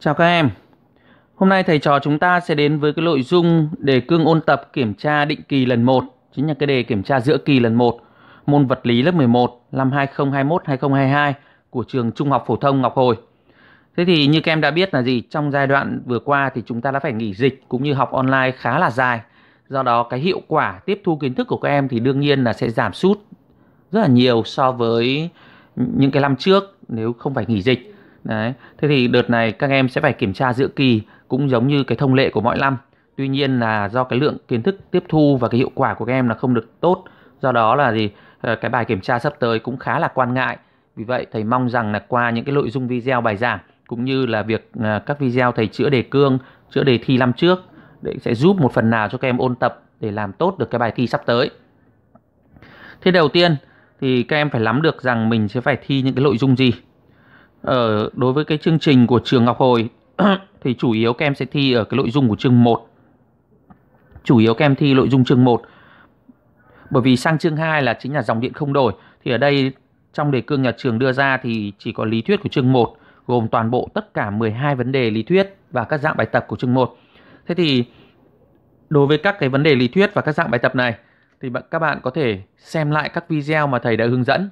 Chào các em. Hôm nay thầy trò chúng ta sẽ đến với cái nội dung đề cương ôn tập kiểm tra định kỳ lần 1, chính là cái đề kiểm tra giữa kỳ lần 1, môn vật lý lớp 11 năm 2021-2022 của trường Trung học phổ thông Ngọc Hồi. Thế thì như các em đã biết là gì, trong giai đoạn vừa qua thì chúng ta đã phải nghỉ dịch cũng như học online khá là dài. Do đó cái hiệu quả tiếp thu kiến thức của các em thì đương nhiên là sẽ giảm sút rất là nhiều so với những cái năm trước nếu không phải nghỉ dịch. Đấy. Thế thì đợt này các em sẽ phải kiểm tra giữa kỳ cũng giống như cái thông lệ của mọi năm. Tuy nhiên là do cái lượng kiến thức tiếp thu và cái hiệu quả của các em là không được tốt. Do đó là gì ờ, cái bài kiểm tra sắp tới cũng khá là quan ngại. Vì vậy thầy mong rằng là qua những cái nội dung video bài giảng cũng như là việc ờ, các video thầy chữa đề cương, chữa đề thi năm trước để sẽ giúp một phần nào cho các em ôn tập để làm tốt được cái bài thi sắp tới. Thế đầu tiên thì các em phải nắm được rằng mình sẽ phải thi những cái nội dung gì ở đối với cái chương trình của trường Ngọc Hồi, thì chủ yếu các em sẽ thi ở cái nội dung của chương 1. Chủ yếu các em thi nội dung chương 1. Bởi vì sang chương 2 là chính là dòng điện không đổi, thì ở đây trong đề cương nhà trường đưa ra thì chỉ có lý thuyết của chương 1 gồm toàn bộ tất cả 12 vấn đề lý thuyết và các dạng bài tập của chương 1. Thế thì đối với các cái vấn đề lý thuyết và các dạng bài tập này, thì các bạn có thể xem lại các video mà thầy đã hướng dẫn.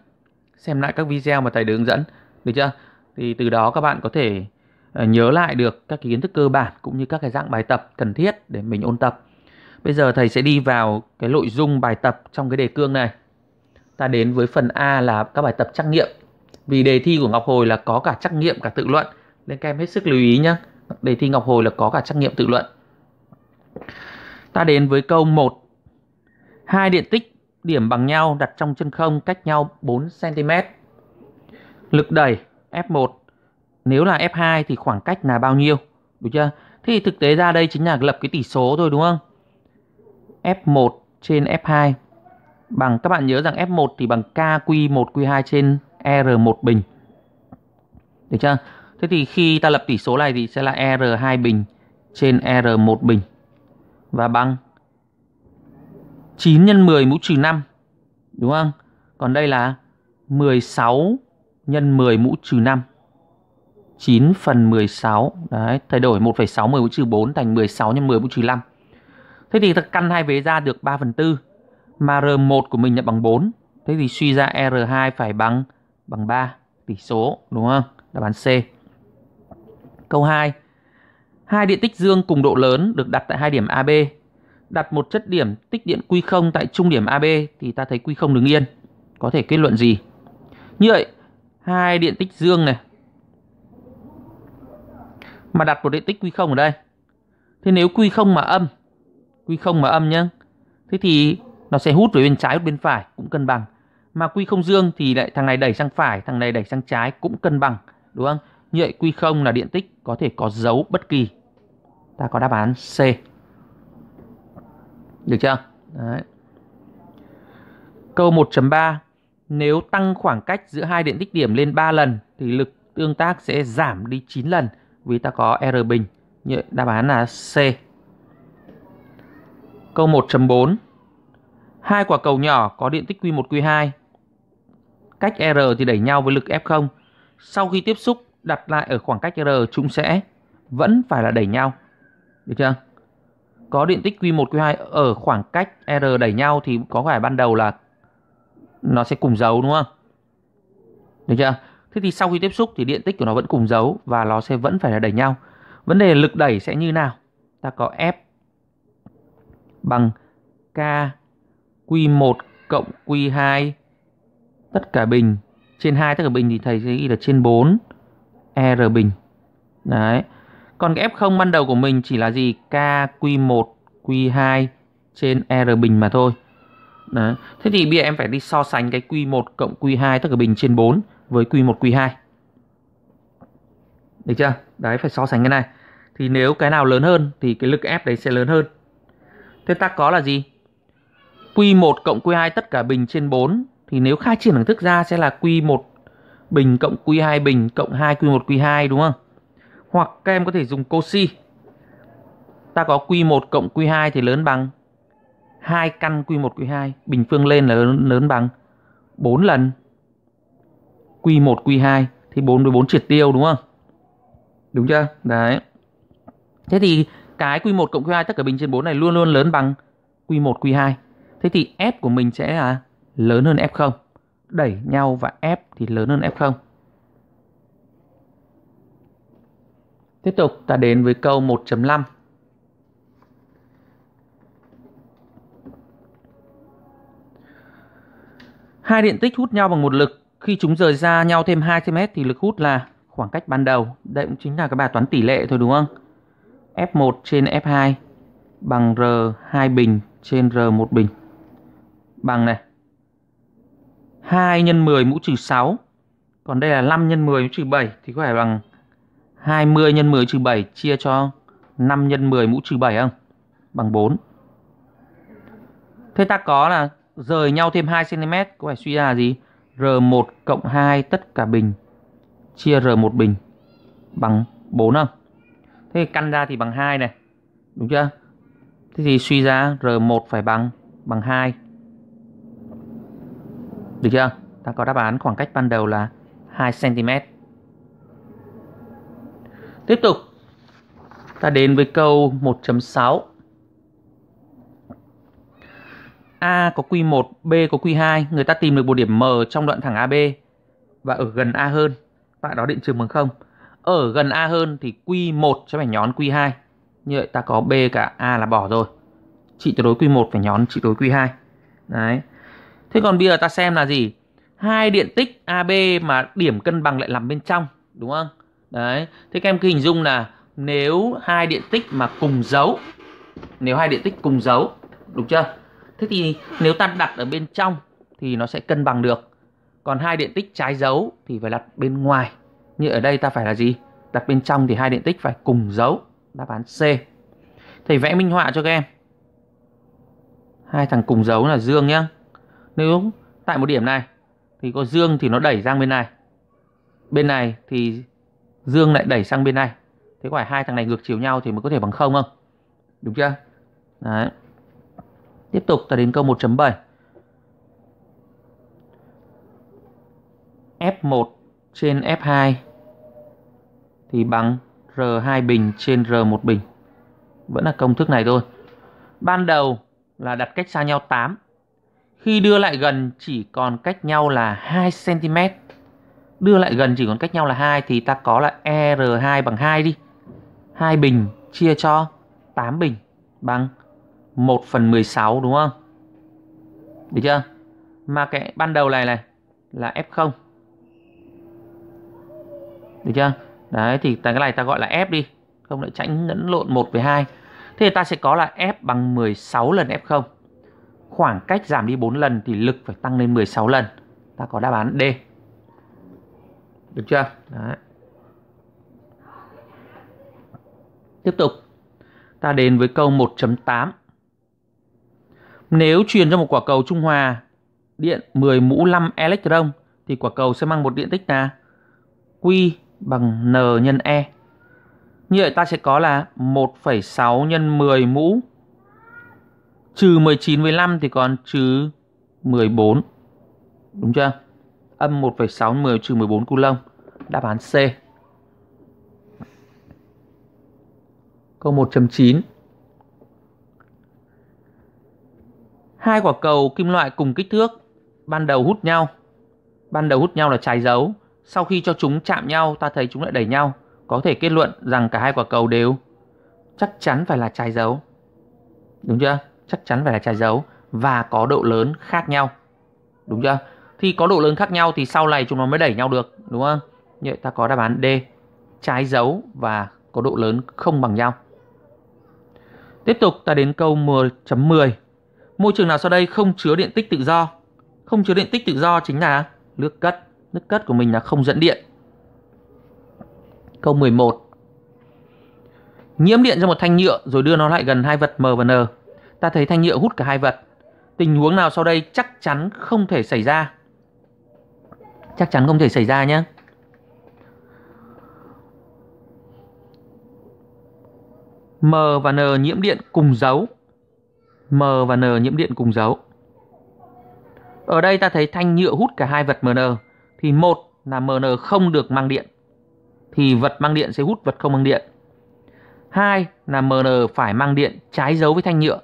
Xem lại các video mà thầy đã hướng dẫn. Được chưa? Thì từ đó các bạn có thể ờ, nhớ lại được các kiến thức cơ bản cũng như các cái dạng bài tập cần thiết để mình ôn tập. Bây giờ thầy sẽ đi vào cái nội dung bài tập trong cái đề cương này. Ta đến với phần A là các bài tập trắc nghiệm. Vì đề thi của Ngọc Hồi là có cả trắc nghiệm, cả tự luận, nên các em hết sức lưu ý nhé. Đề thi Ngọc Hồi là có cả trắc nghiệm, tự luận. Ta đến với câu 1. Hai điện tích điểm bằng nhau đặt trong chân không cách nhau 4 cm. Lực đẩy F1 nếu là F2 thì khoảng cách là bao nhiêu? Đúng chưa? Thì thực tế ra đây chính là lập cái tỷ số thôi, đúng không? F1 trên F2 bằng, các bạn nhớ rằng F1 thì bằng KQ1 Q2 trên R1 bình. Được chưa? Thế thì khi ta lập tỷ số này thì sẽ là R2 bình trên R1 bình. Và bằng 9 x 10 mũ trừ 5 đúng không? Còn đây là 16 nhân 10 mũ trừ 5 9 phần 16 Đấy, thay đổi 1,6 10 mũ trừ 4 thành 16 nhân 10 mũ trừ 5 Thế thì căn hai vế ra được 3 phần 4 Mà R1 của mình là bằng 4 Thế thì suy ra e R2 phải bằng bằng 3 tỷ số đúng không? Đáp án C. Câu 2. Hai điện tích dương cùng độ lớn được đặt tại hai điểm AB. Đặt một chất điểm tích điện Q0 tại trung điểm AB thì ta thấy Q0 đứng yên. Có thể kết luận gì? Như vậy, hai điện tích dương này. Mà đặt một điện tích quy không ở đây. Thế nếu quy không mà âm, quy không mà âm nhá. Thế thì nó sẽ hút về bên trái, hút bên phải, cũng cân bằng. Mà quy không dương thì lại thằng này đẩy sang phải, thằng này đẩy sang trái, cũng cân bằng, đúng không? Như vậy quy không là điện tích có thể có dấu bất kỳ. Ta có đáp án C. Được chưa? Đấy. câu 1.3 nếu tăng khoảng cách giữa hai điện tích điểm lên 3 lần, thì lực tương tác sẽ giảm đi 9 lần, vì ta có R bình. Như đáp án là C. Câu 1.4 Hai quả cầu nhỏ có điện tích Q1 Q2 cách R thì đẩy nhau với lực F0. Sau khi tiếp xúc, đặt lại ở khoảng cách R, chúng sẽ vẫn phải là đẩy nhau. Được chưa? Có điện tích Q1 Q2 ở khoảng cách R đẩy nhau thì có phải ban đầu là nó sẽ cùng dấu đúng không? Được chưa? Thế thì sau khi tiếp xúc thì điện tích của nó vẫn cùng dấu và nó sẽ vẫn phải là đẩy nhau. Vấn đề lực đẩy sẽ như nào? Ta có F bằng K Q1 cộng Q2 tất cả bình trên 2 tất cả bình thì thầy sẽ ghi là trên 4 R bình. Đấy. Còn cái F0 ban đầu của mình chỉ là gì? K Q1 Q2 trên R bình mà thôi. Đấy. Thế thì bây giờ em phải đi so sánh cái Q1 cộng Q2 tất cả bình trên 4 với Q1 Q2. Được chưa? Đấy, phải so sánh cái này. Thì nếu cái nào lớn hơn, thì cái lực ép đấy sẽ lớn hơn. Thế ta có là gì? Q1 cộng Q2 tất cả bình trên 4 thì nếu khai triển đẳng thức ra sẽ là Q1 bình cộng Q2 bình cộng 2 Q1 Q2 đúng không? Hoặc các em có thể dùng cosi. Ta có Q1 cộng Q2 thì lớn bằng 2 căn Q1 Q2, bình phương lên là lớn, lớn bằng 4 lần Q1 Q2 thì 4 với 4 triệt tiêu đúng không? Đúng chưa? Đấy. Thế thì cái Q1 cộng Q2 tất cả bình trên 4 này luôn luôn lớn bằng Q1 Q2. Thế thì F của mình sẽ là lớn hơn F0. Đẩy nhau và F thì lớn hơn F0. Tiếp tục ta đến với câu 1.5. Hai điện tích hút nhau bằng một lực. Khi chúng rời ra nhau thêm 2 cm thì lực hút là khoảng cách ban đầu. Đây cũng chính là cái bài toán tỷ lệ thôi, đúng không? F1 trên F2 bằng R2 bình trên R1 bình. Bằng này. 2 nhân 10 mũ trừ 6. Còn đây là 5 nhân 10 mũ trừ 7 thì có phải bằng 20 nhân 10 trừ 7 chia cho 5 nhân 10 mũ trừ 7 không? Bằng 4. Thế ta có là rời nhau thêm 2 cm có phải suy ra là gì? R1 cộng 2 tất cả bình chia R1 bình bằng 4 không? Thế căn ra thì bằng 2 này. Đúng chưa? Thế thì suy ra R1 phải bằng bằng 2. Được chưa? Ta có đáp án khoảng cách ban đầu là 2 cm. Tiếp tục, ta đến với câu 1.6. A có Q1, B có Q2, người ta tìm được một điểm M trong đoạn thẳng AB và ở gần A hơn, tại đó điện trường bằng 0. Ở gần A hơn thì Q1 sẽ phải nhón Q2. Như vậy ta có B cả A là bỏ rồi. Trị tuyệt đối Q1 phải nhón trị đối Q2. Đấy. Thế còn bây giờ ta xem là gì? Hai điện tích AB mà điểm cân bằng lại nằm bên trong, đúng không? Đấy. Thế các em cứ hình dung là nếu hai điện tích mà cùng dấu, nếu hai điện tích cùng dấu, đúng chưa? Thế thì nếu ta đặt ở bên trong thì nó sẽ cân bằng được. Còn hai điện tích trái dấu thì phải đặt bên ngoài. Như ở đây ta phải là gì? Đặt bên trong thì hai điện tích phải cùng dấu. Đáp án C. Thầy vẽ minh họa cho các em. Hai thằng cùng dấu là dương nhá. Nếu tại một điểm này thì có dương thì nó đẩy sang bên này. Bên này thì dương lại đẩy sang bên này. Thế phải hai thằng này ngược chiều nhau thì mới có thể bằng không không? Đúng chưa? Đấy. Tiếp tục, ta đến câu 1.7. F1 trên F2 thì bằng R2 bình trên R1 bình. Vẫn là công thức này thôi. Ban đầu là đặt cách xa nhau 8. Khi đưa lại gần chỉ còn cách nhau là 2 cm. Đưa lại gần chỉ còn cách nhau là 2 thì ta có là R2 bằng 2 đi. 2 bình chia cho 8 bình bằng 1 phần 16 đúng không? Được chưa? Mà cái ban đầu này này, là F0. Được chưa? Đấy, thì cái này ta gọi là F đi. Không lại tránh lẫn lộn 1 với 2. Thế thì ta sẽ có là F bằng 16 lần F0. Khoảng cách giảm đi 4 lần thì lực phải tăng lên 16 lần. Ta có đáp án D. Được chưa? Đấy. Tiếp tục. Ta đến với câu 1.8. Nếu truyền cho một quả cầu trung hòa điện 10 mũ 5 electron thì quả cầu sẽ mang một điện tích là Q bằng N nhân E. Như vậy ta sẽ có là 1,6 nhân 10 mũ trừ 19 với 5 thì còn trừ 14. Đúng chưa? Âm 1,6 10 trừ 14 coulomb. Đáp án C. Câu 1.9 Hai quả cầu kim loại cùng kích thước ban đầu hút nhau. Ban đầu hút nhau là trái dấu. Sau khi cho chúng chạm nhau, ta thấy chúng lại đẩy nhau. Có thể kết luận rằng cả hai quả cầu đều chắc chắn phải là trái dấu. Đúng chưa? Chắc chắn phải là trái dấu và có độ lớn khác nhau. Đúng chưa? Thì có độ lớn khác nhau thì sau này chúng nó mới đẩy nhau được, đúng không? Như vậy ta có đáp án D, trái dấu và có độ lớn không bằng nhau. Tiếp tục ta đến câu 10.10. Môi trường nào sau đây không chứa điện tích tự do? Không chứa điện tích tự do chính là nước cất. Nước cất của mình là không dẫn điện. Câu 11. Nhiễm điện cho một thanh nhựa rồi đưa nó lại gần hai vật M và N. Ta thấy thanh nhựa hút cả hai vật. Tình huống nào sau đây chắc chắn không thể xảy ra? Chắc chắn không thể xảy ra nhé. M và N nhiễm điện cùng dấu. M và N nhiễm điện cùng dấu. Ở đây ta thấy thanh nhựa hút cả hai vật MN thì một là MN không được mang điện, thì vật mang điện sẽ hút, vật không mang điện. Hai là MN phải mang điện trái dấu với thanh nhựa.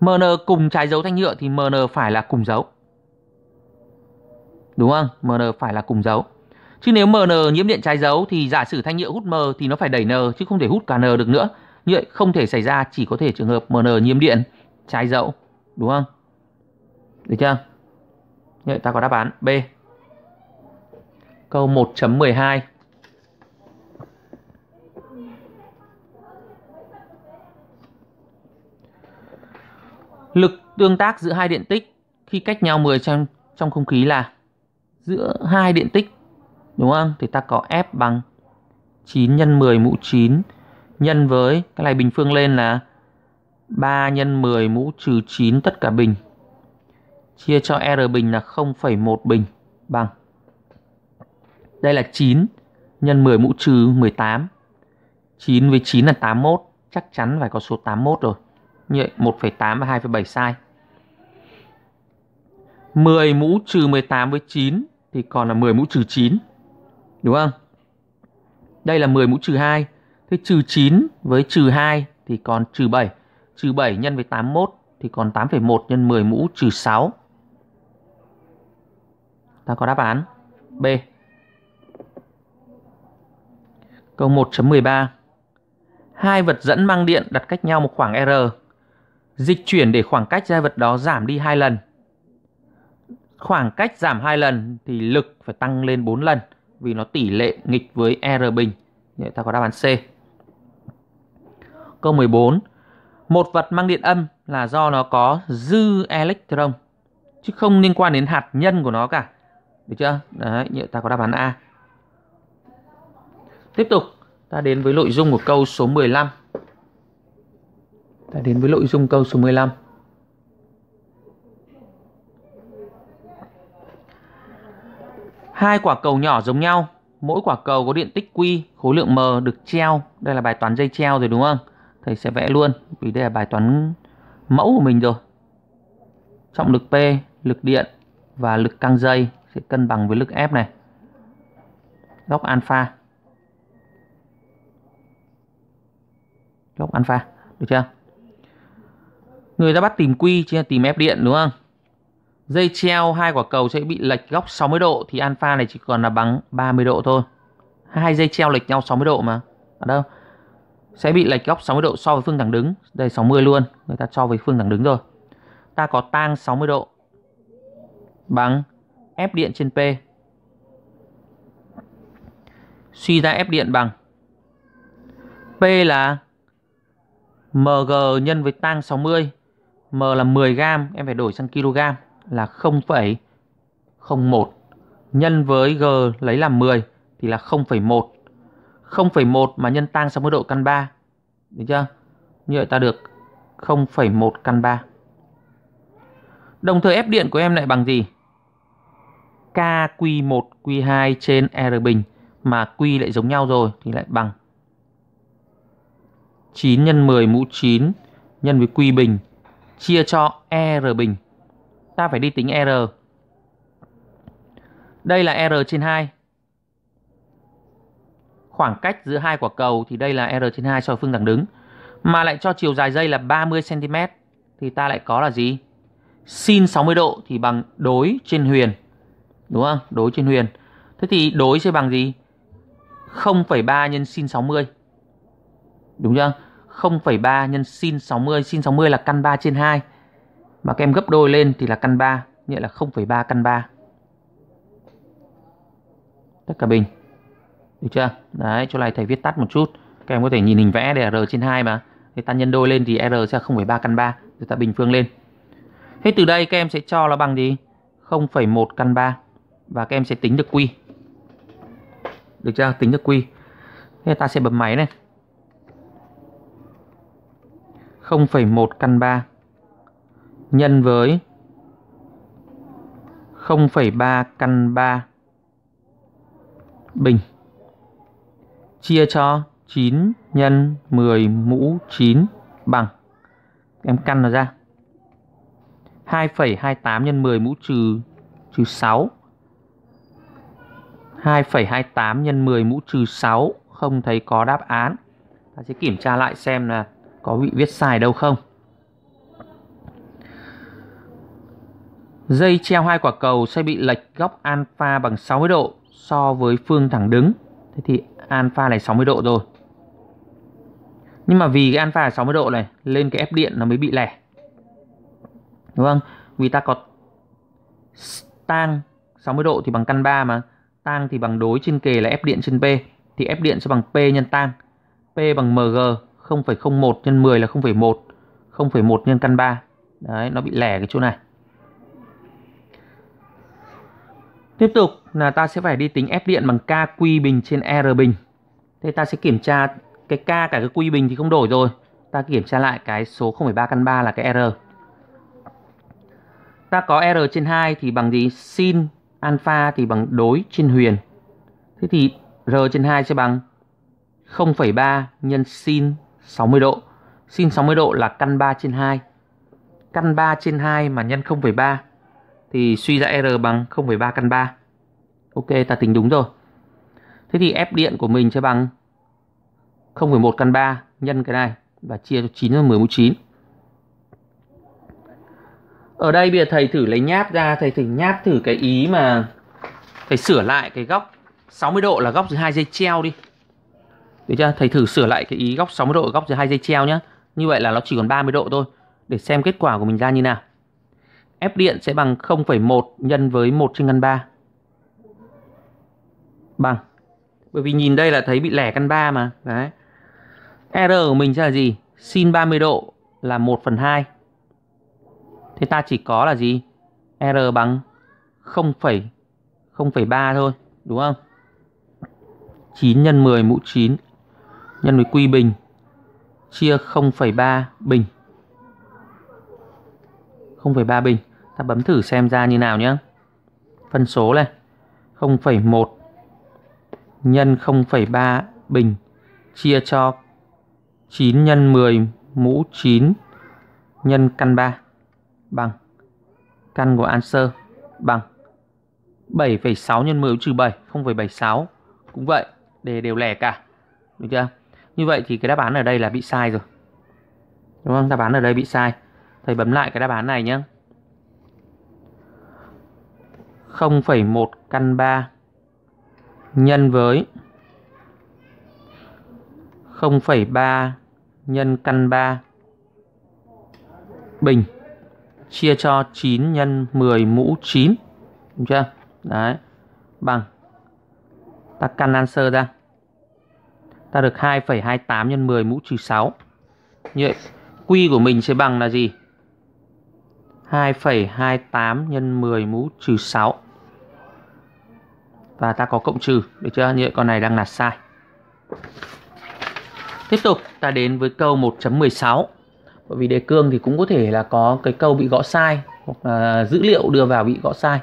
MN cùng trái dấu thanh nhựa thì MN phải là cùng dấu. Đúng không? MN phải là cùng dấu. Chứ nếu MN nhiễm điện trái dấu thì giả sử thanh nhựa hút M thì nó phải đẩy N, chứ không thể hút cả N được nữa. Như vậy không thể xảy ra chỉ có thể trường hợp MN nhiễm điện trái dậu, Đúng không? Được chưa? Như vậy ta có đáp án B. Câu 1.12 Lực tương tác giữa hai điện tích khi cách nhau 10 trong trong không khí là giữa hai điện tích đúng không? Thì ta có F bằng 9 nhân 10 mũ 9 nhân với cái này bình phương lên là 3 nhân 10 mũ trừ 9 tất cả bình. Chia cho R bình là 0,1 bình. Bằng. Đây là 9 nhân 10 mũ trừ 18 9 với 9 là 81 chắc chắn phải có số 81 rồi. Như vậy 1,8 và 2,7 sai. 10 mũ trừ 18 với 9 thì còn là 10 mũ trừ 9 đúng không? Đây là 10 mũ trừ 2 thế trừ 9 với trừ 2 thì còn trừ 7 trừ 7 nhân với 81 thì còn 8,1 nhân 10 mũ trừ 6 ta có đáp án B Câu 1.13 Hai vật dẫn mang điện đặt cách nhau một khoảng R. Dịch chuyển để khoảng cách hai vật đó giảm đi hai lần. Khoảng cách giảm hai lần thì lực phải tăng lên 4 lần vì nó tỷ lệ nghịch với R bình. Vậy ta có đáp án C. Câu 14. Một vật mang điện âm là do nó có dư electron chứ không liên quan đến hạt nhân của nó cả. Được chưa? Đấy, vậy ta có đáp án A. Tiếp tục, ta đến với nội dung của câu số 15. Ta đến với nội dung câu số 15. Hai quả cầu nhỏ giống nhau, mỗi quả cầu có điện tích Q, khối lượng M được treo. Đây là bài toán dây treo rồi đúng không? Thầy sẽ vẽ luôn, vì đây là bài toán mẫu của mình rồi. Trọng lực P, lực điện và lực căng dây sẽ cân bằng với lực F này. Góc alpha. góc alpha được chưa người ta bắt tìm quy chứ tìm ép điện đúng không dây treo hai quả cầu sẽ bị lệch góc 60 độ thì alpha này chỉ còn là bằng 30 độ thôi hai dây treo lệch nhau 60 độ mà ở đâu sẽ bị lệch góc 60 độ so với phương thẳng đứng. Đây 60 luôn. Người ta cho với phương thẳng đứng rồi. Ta có tang 60 độ. Bằng F điện trên P. Suy ra F điện bằng P là mg nhân với tang 60 m là 10 gram. Em phải đổi sang kg là 0,01 nhân với g lấy làm 10 thì là 0,1 0,1 mà nhân tang 60 độ căn 3 được chưa như vậy ta được 0,1 căn 3 đồng thời F điện của em lại bằng gì KQ1 Q2 trên R bình mà Q lại giống nhau rồi thì lại bằng 9 nhân 10 mũ 9 nhân với Q bình chia cho R bình. Ta phải đi tính R. Đây là R trên 2. Khoảng cách giữa hai quả cầu thì đây là R trên 2 so với phương thẳng đứng. Mà lại cho chiều dài dây là 30 cm thì ta lại có là gì? Sin 60 độ thì bằng đối trên huyền. Đúng không? Đối trên huyền. Thế thì đối sẽ bằng gì? 0,3 nhân sin 60. Đúng chưa? 0,3 nhân sin 60, sin 60 là căn 3 trên 2. Mà các em gấp đôi lên thì là căn 3, nghĩa là 0,3 căn 3. Tất cả bình. Được chưa? Đấy, chỗ này thầy viết tắt một chút. Các em có thể nhìn hình vẽ để R trên 2 mà. Thì ta nhân đôi lên thì R sẽ 0,3 căn 3. Rồi ta bình phương lên. Thế từ đây các em sẽ cho nó bằng gì? 0,1 căn 3. Và các em sẽ tính được Q. Được chưa? Tính được Q. Thế ta sẽ bấm máy này. 0,1 căn 3 nhân với 0,3 căn 3 bình chia cho 9 nhân 10 mũ 9 bằng em căn nó ra 2,28 nhân 10 mũ trừ trừ 6 2,28 nhân 10 mũ trừ 6 không thấy có đáp án. Ta sẽ kiểm tra lại xem là có bị viết sai đâu không. Dây treo hai quả cầu sẽ bị lệch góc alpha bằng 60 độ so với phương thẳng đứng. Thế thì alpha này 60 độ rồi. Nhưng mà vì cái alpha là 60 độ này lên cái ép điện nó mới bị lẻ. Đúng không? Vì ta có tang 60 độ thì bằng căn 3 mà. Tang thì bằng đối trên kề là ép điện trên P. Thì ép điện sẽ bằng P nhân tang. P bằng mg 0,01 nhân 10 là 0,1. 0,1 nhân căn 3. Đấy, nó bị lẻ cái chỗ này. Tiếp tục là ta sẽ phải đi tính F điện bằng K q bình trên R bình. Thế ta sẽ kiểm tra cái K cả cái q bình thì không đổi rồi. Ta kiểm tra lại cái số 0,3 căn 3 là cái R. Ta có R trên 2 thì bằng gì? Sin alpha thì bằng đối trên huyền. Thế thì R trên 2 sẽ bằng 0,3 nhân sin 60 độ. Sin 60 độ là căn 3 trên 2. Căn 3 trên 2 mà nhân 0,3 thì suy ra R bằng 0,3 căn 3. Ok, ta tính đúng rồi. Thế thì F điện của mình sẽ bằng 0,1 căn 3 nhân cái này và chia cho 9 cho 10 mũ 9. Ở đây bây giờ thầy thử lấy nháp ra, thầy thử nháp thử cái ý mà thầy sửa lại cái góc 60 độ là góc giữa hai dây treo đi. Được chưa? Thầy thử sửa lại cái ý góc 60 độ góc giữa hai dây treo nhá. Như vậy là nó chỉ còn 30 độ thôi để xem kết quả của mình ra như nào. F điện sẽ bằng 0,1 nhân với 1 trên căn 3. Bằng. Bởi vì nhìn đây là thấy bị lẻ căn 3 mà. Đấy. R của mình sẽ là gì? Sin 30 độ là 1 phần 2. Thế ta chỉ có là gì? R bằng 0,3 thôi. Đúng không? 9 nhân 10 mũ 9 nhân với quy bình chia 0,3 bình. 0,3 bình. Ta bấm thử xem ra như nào nhé. Phân số này. 0,1 nhân 0,3 bình chia cho 9 nhân 10 mũ 9 nhân căn 3 bằng. Căn của answer bằng. 7,6 nhân 10 trừ 7 0,76 cũng vậy đề đều lẻ cả. Được chưa? Như vậy thì cái đáp án ở đây là bị sai rồi. Đúng không? Đáp án ở đây bị sai. Thầy bấm lại cái đáp án này nhé 0,1 căn 3 nhân với 0,3 nhân căn 3 bình chia cho 9 nhân 10 mũ 9. Đúng chưa? Đấy. Bằng ta căn answer ra. Ta được 2,28 nhân 10 mũ trừ 6. Như vậy, quy của mình sẽ bằng là gì? 2,28 nhân 10 mũ trừ 6 và ta có cộng trừ được chưa? Như vậy con này đang là sai. Tiếp tục ta đến với câu 1.16 bởi vì đề cương thì cũng có thể là có cái câu bị gõ sai hoặc là dữ liệu đưa vào bị gõ sai.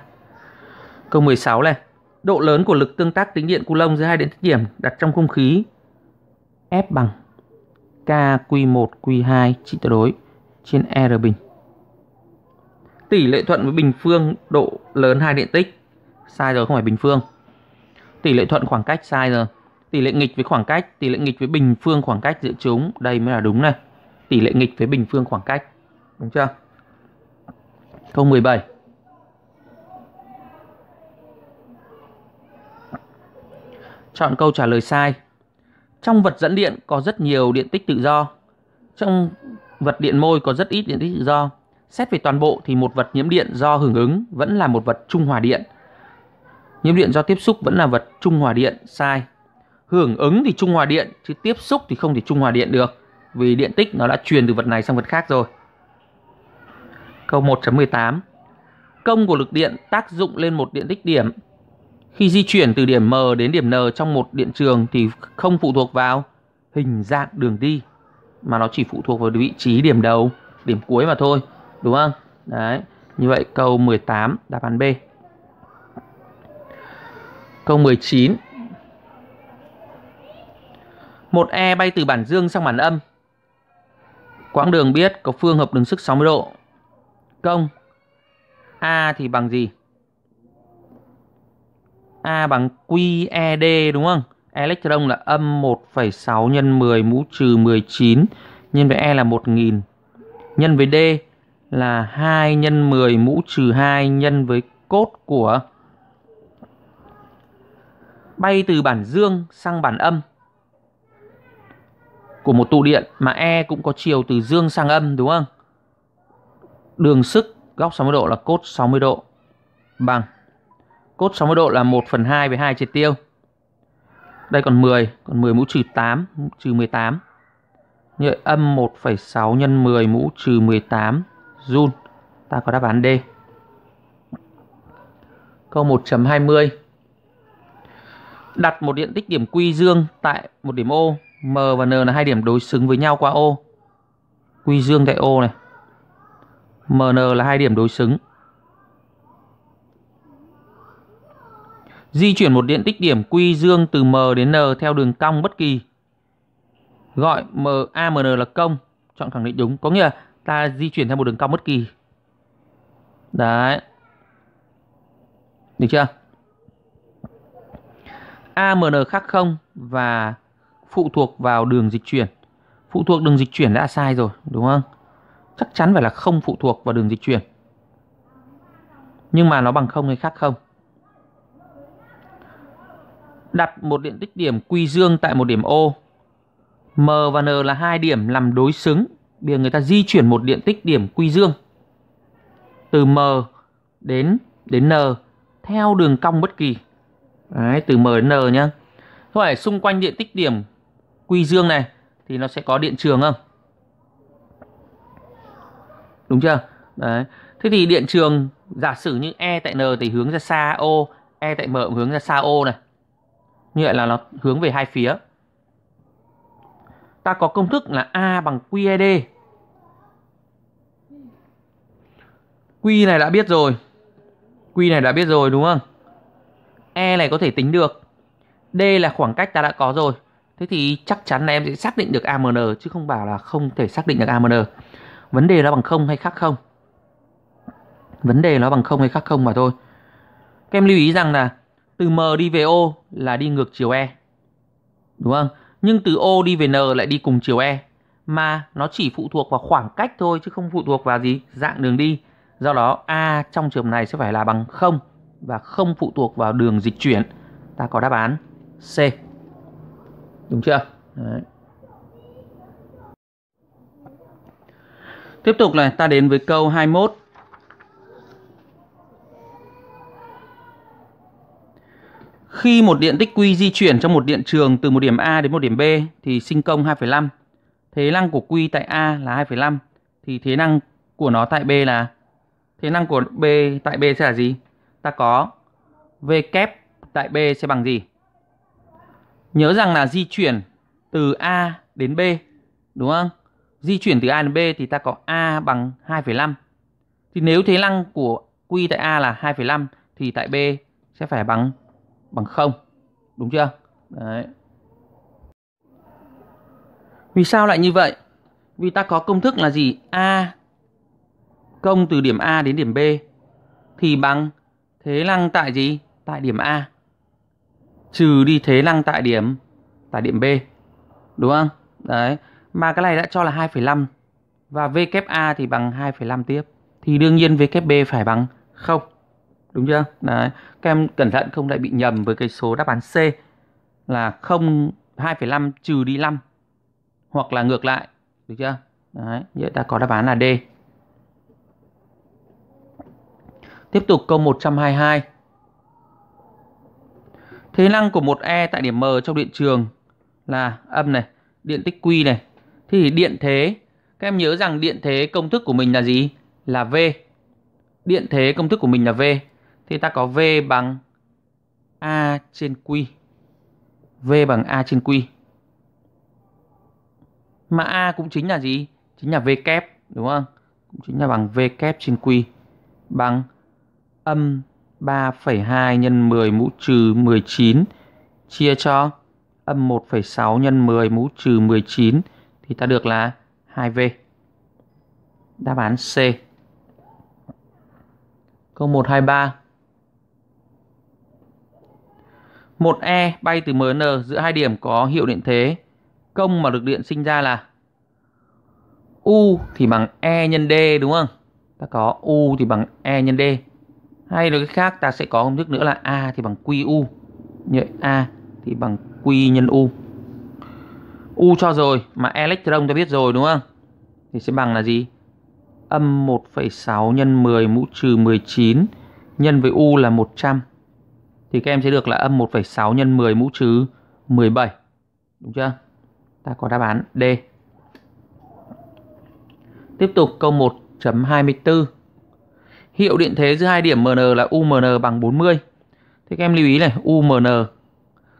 Câu 16 này. Độ lớn của lực tương tác tính điện Coulomb giữa hai điện tích điểm đặt trong không khí F bằng K Q1 Q2 trị tuyệt đối trên R bình tỷ lệ thuận với bình phương độ lớn hai điện tích sai rồi không phải bình phương Tỷ lệ thuận khoảng cách sai rồi. Tỷ lệ nghịch với khoảng cách, tỷ lệ nghịch với bình phương khoảng cách giữa chúng, đây mới là đúng này. Tỷ lệ nghịch với bình phương khoảng cách. Đúng chưa? Câu 17. Chọn câu trả lời sai. Trong vật dẫn điện có rất nhiều điện tích tự do. Trong vật điện môi có rất ít điện tích tự do. Xét về toàn bộ thì một vật nhiễm điện do hưởng ứng vẫn là một vật trung hòa điện. Nhiễm điện do tiếp xúc vẫn là vật trung hòa điện sai. Hưởng ứng thì trung hòa điện chứ tiếp xúc thì không thể trung hòa điện được vì điện tích nó đã truyền từ vật này sang vật khác rồi. Câu 1.18 công của lực điện tác dụng lên một điện tích điểm. Khi di chuyển từ điểm M đến điểm N trong một điện trường thì không phụ thuộc vào hình dạng đường đi mà nó chỉ phụ thuộc vào vị trí điểm đầu, điểm cuối mà thôi, đúng không? Đấy, như vậy câu 18 đáp án B. Câu 19 Một E bay từ bản dương sang bản âm Quãng đường biết có phương hợp đường sức 60 độ Công A thì bằng gì? A bằng QED đúng không? Electron là âm 1,6 nhân 10 mũ trừ 19 nhân với E là 1000 nhân với D là 2 nhân 10 mũ trừ 2 nhân với cốt của bay từ bản dương sang bản âm của một tụ điện mà E cũng có chiều từ dương sang âm đúng không? Đường sức góc 60 độ là cốt 60 độ bằng cốt 60 độ là 1 phần 2 với 2 triệt tiêu. Đây còn 10, còn 10 mũ trừ 8, mũ trừ 18. Như vậy âm 1,6 nhân 10 mũ trừ 18 Jun. Ta có đáp án D. Câu 1.20 Đặt một điện tích điểm Q dương tại một điểm O, M và N là hai điểm đối xứng với nhau qua O. Q dương tại O này. MN là hai điểm đối xứng. Di chuyển một điện tích điểm Q dương từ M đến N theo đường cong bất kỳ. Gọi M AMN là công Chọn khẳng định đúng. Có nghĩa là ta di chuyển theo một đường cong bất kỳ Đấy Được chưa AMN khác không và phụ thuộc vào đường dịch chuyển. Phụ thuộc đường dịch chuyển đã sai rồi, đúng không? Chắc chắn phải là không phụ thuộc vào đường dịch chuyển. Nhưng mà nó bằng không hay khác không? Đặt một điện tích điểm quy dương tại một điểm O. M và N là hai điểm làm đối xứng. Bây giờ người ta di chuyển một điện tích điểm quy dương từ M đến đến N theo đường cong bất kỳ. Đấy, từ M đến N nhá. Vậy xung quanh điện tích điểm quy dương này thì nó sẽ có điện trường không? Đúng chưa? Đấy. Thế thì điện trường giả sử như E tại N thì hướng ra xa O, E tại M hướng ra xa O này. Như vậy là nó hướng về hai phía. Ta có công thức là A bằng QED. Q này đã biết rồi. Q này đã biết rồi, đúng không? E này có thể tính được. D là khoảng cách ta đã có rồi. Thế thì chắc chắn là em sẽ xác định được AMN chứ không bảo là không thể xác định được AMN. Vấn đề nó bằng không hay khác không? Vấn đề nó bằng không hay khác không mà thôi. Các em lưu ý rằng là từ M đi về O là đi ngược chiều E. Đúng không? Nhưng từ O đi về N lại đi cùng chiều E. Mà nó chỉ phụ thuộc vào khoảng cách thôi chứ không phụ thuộc vào gì? Dạng đường đi. Do đó A trong trường này sẽ phải là bằng 0 và không phụ thuộc vào đường dịch chuyển. Ta có đáp án C. Đúng chưa? Đấy. Tiếp tục này, ta đến với câu 21. Khi một điện tích Q di chuyển trong một điện trường từ một điểm A đến một điểm B thì sinh công 2,5. Thế năng của Q tại A là 2,5 thì thế năng của nó tại B là thế năng của B tại B sẽ là gì? Ta có V kép tại B sẽ bằng gì? Nhớ rằng là di chuyển từ A đến B, đúng không? Di chuyển từ A đến B thì ta có A bằng 2,5. Thì nếu thế năng của Q tại A là 2,5 thì tại B sẽ phải bằng bằng 0. Đúng chưa? Đấy. Vì sao lại như vậy? Vì ta có công thức là gì? A công từ điểm A đến điểm B thì bằng thế năng tại gì? Tại điểm A trừ đi thế năng tại điểm tại điểm B. Đúng không? Đấy. Mà cái này đã cho là 2,5 và vka thì bằng 2,5 tiếp. Thì đương nhiên vkb phải bằng 0. Đúng chưa? Đấy. Các em cẩn thận không lại bị nhầm với cái số đáp án C là 0 2,5 trừ đi 5 hoặc là ngược lại. Được chưa? Đấy. Vậy ta có đáp án là D. Tiếp tục câu 122. Thế năng của một E tại điểm M trong điện trường là âm này, điện tích Q này. Thì điện thế, các em nhớ rằng điện thế công thức của mình là gì? Là V. Điện thế công thức của mình là V. Thì ta có V bằng A trên Q. V bằng A trên Q. Mà A cũng chính là gì? Chính là V kép, đúng không? Cũng chính là bằng V kép trên Q bằng âm 3,2 nhân 10 mũ trừ 19 chia cho âm 1,6 nhân 10 mũ trừ 19 thì ta được là 2V. Đáp án C. Câu 123. Một E bay từ MN giữa hai điểm có hiệu điện thế công mà lực điện sinh ra là U thì bằng E nhân D đúng không? Ta có U thì bằng E nhân D. Hay nói cách khác ta sẽ có công thức nữa là A thì bằng QU. Như vậy A thì bằng Q nhân U. U cho rồi mà electron ta biết rồi đúng không? Thì sẽ bằng là gì? Âm 1,6 nhân 10 mũ trừ 19 nhân với U là 100. Thì các em sẽ được là âm 1,6 nhân 10 mũ trừ 17. Đúng chưa? Ta có đáp án D. Tiếp tục câu 1.24. Hiệu điện thế giữa hai điểm MN là UMN bằng 40. Thì các em lưu ý này, UMN.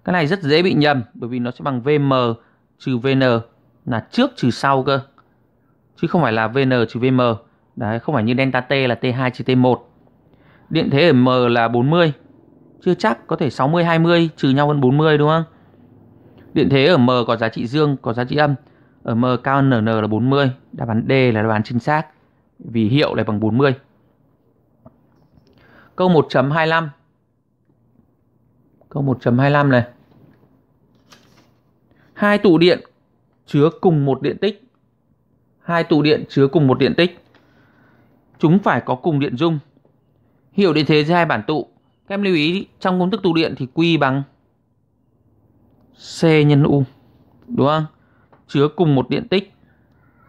Cái này rất dễ bị nhầm bởi vì nó sẽ bằng VM trừ VN là trước trừ sau cơ. Chứ không phải là VN trừ VM. Đấy, không phải như delta T là T2 trừ T1. Điện thế ở M là 40. Chưa chắc, có thể 60 20 trừ nhau hơn 40 đúng không? Điện thế ở M có giá trị dương, có giá trị âm. Ở M cao hơn NN là 40. Đáp án D là đáp án chính xác. Vì hiệu lại bằng 40. Câu 1.25. Câu 1.25 này. Hai tụ điện chứa cùng một điện tích. Hai tụ điện chứa cùng một điện tích. Chúng phải có cùng điện dung. Hiệu điện thế giữa hai bản tụ. Các em lưu ý trong công thức tụ điện thì Q bằng C nhân U. Đúng không? Chứa cùng một điện tích.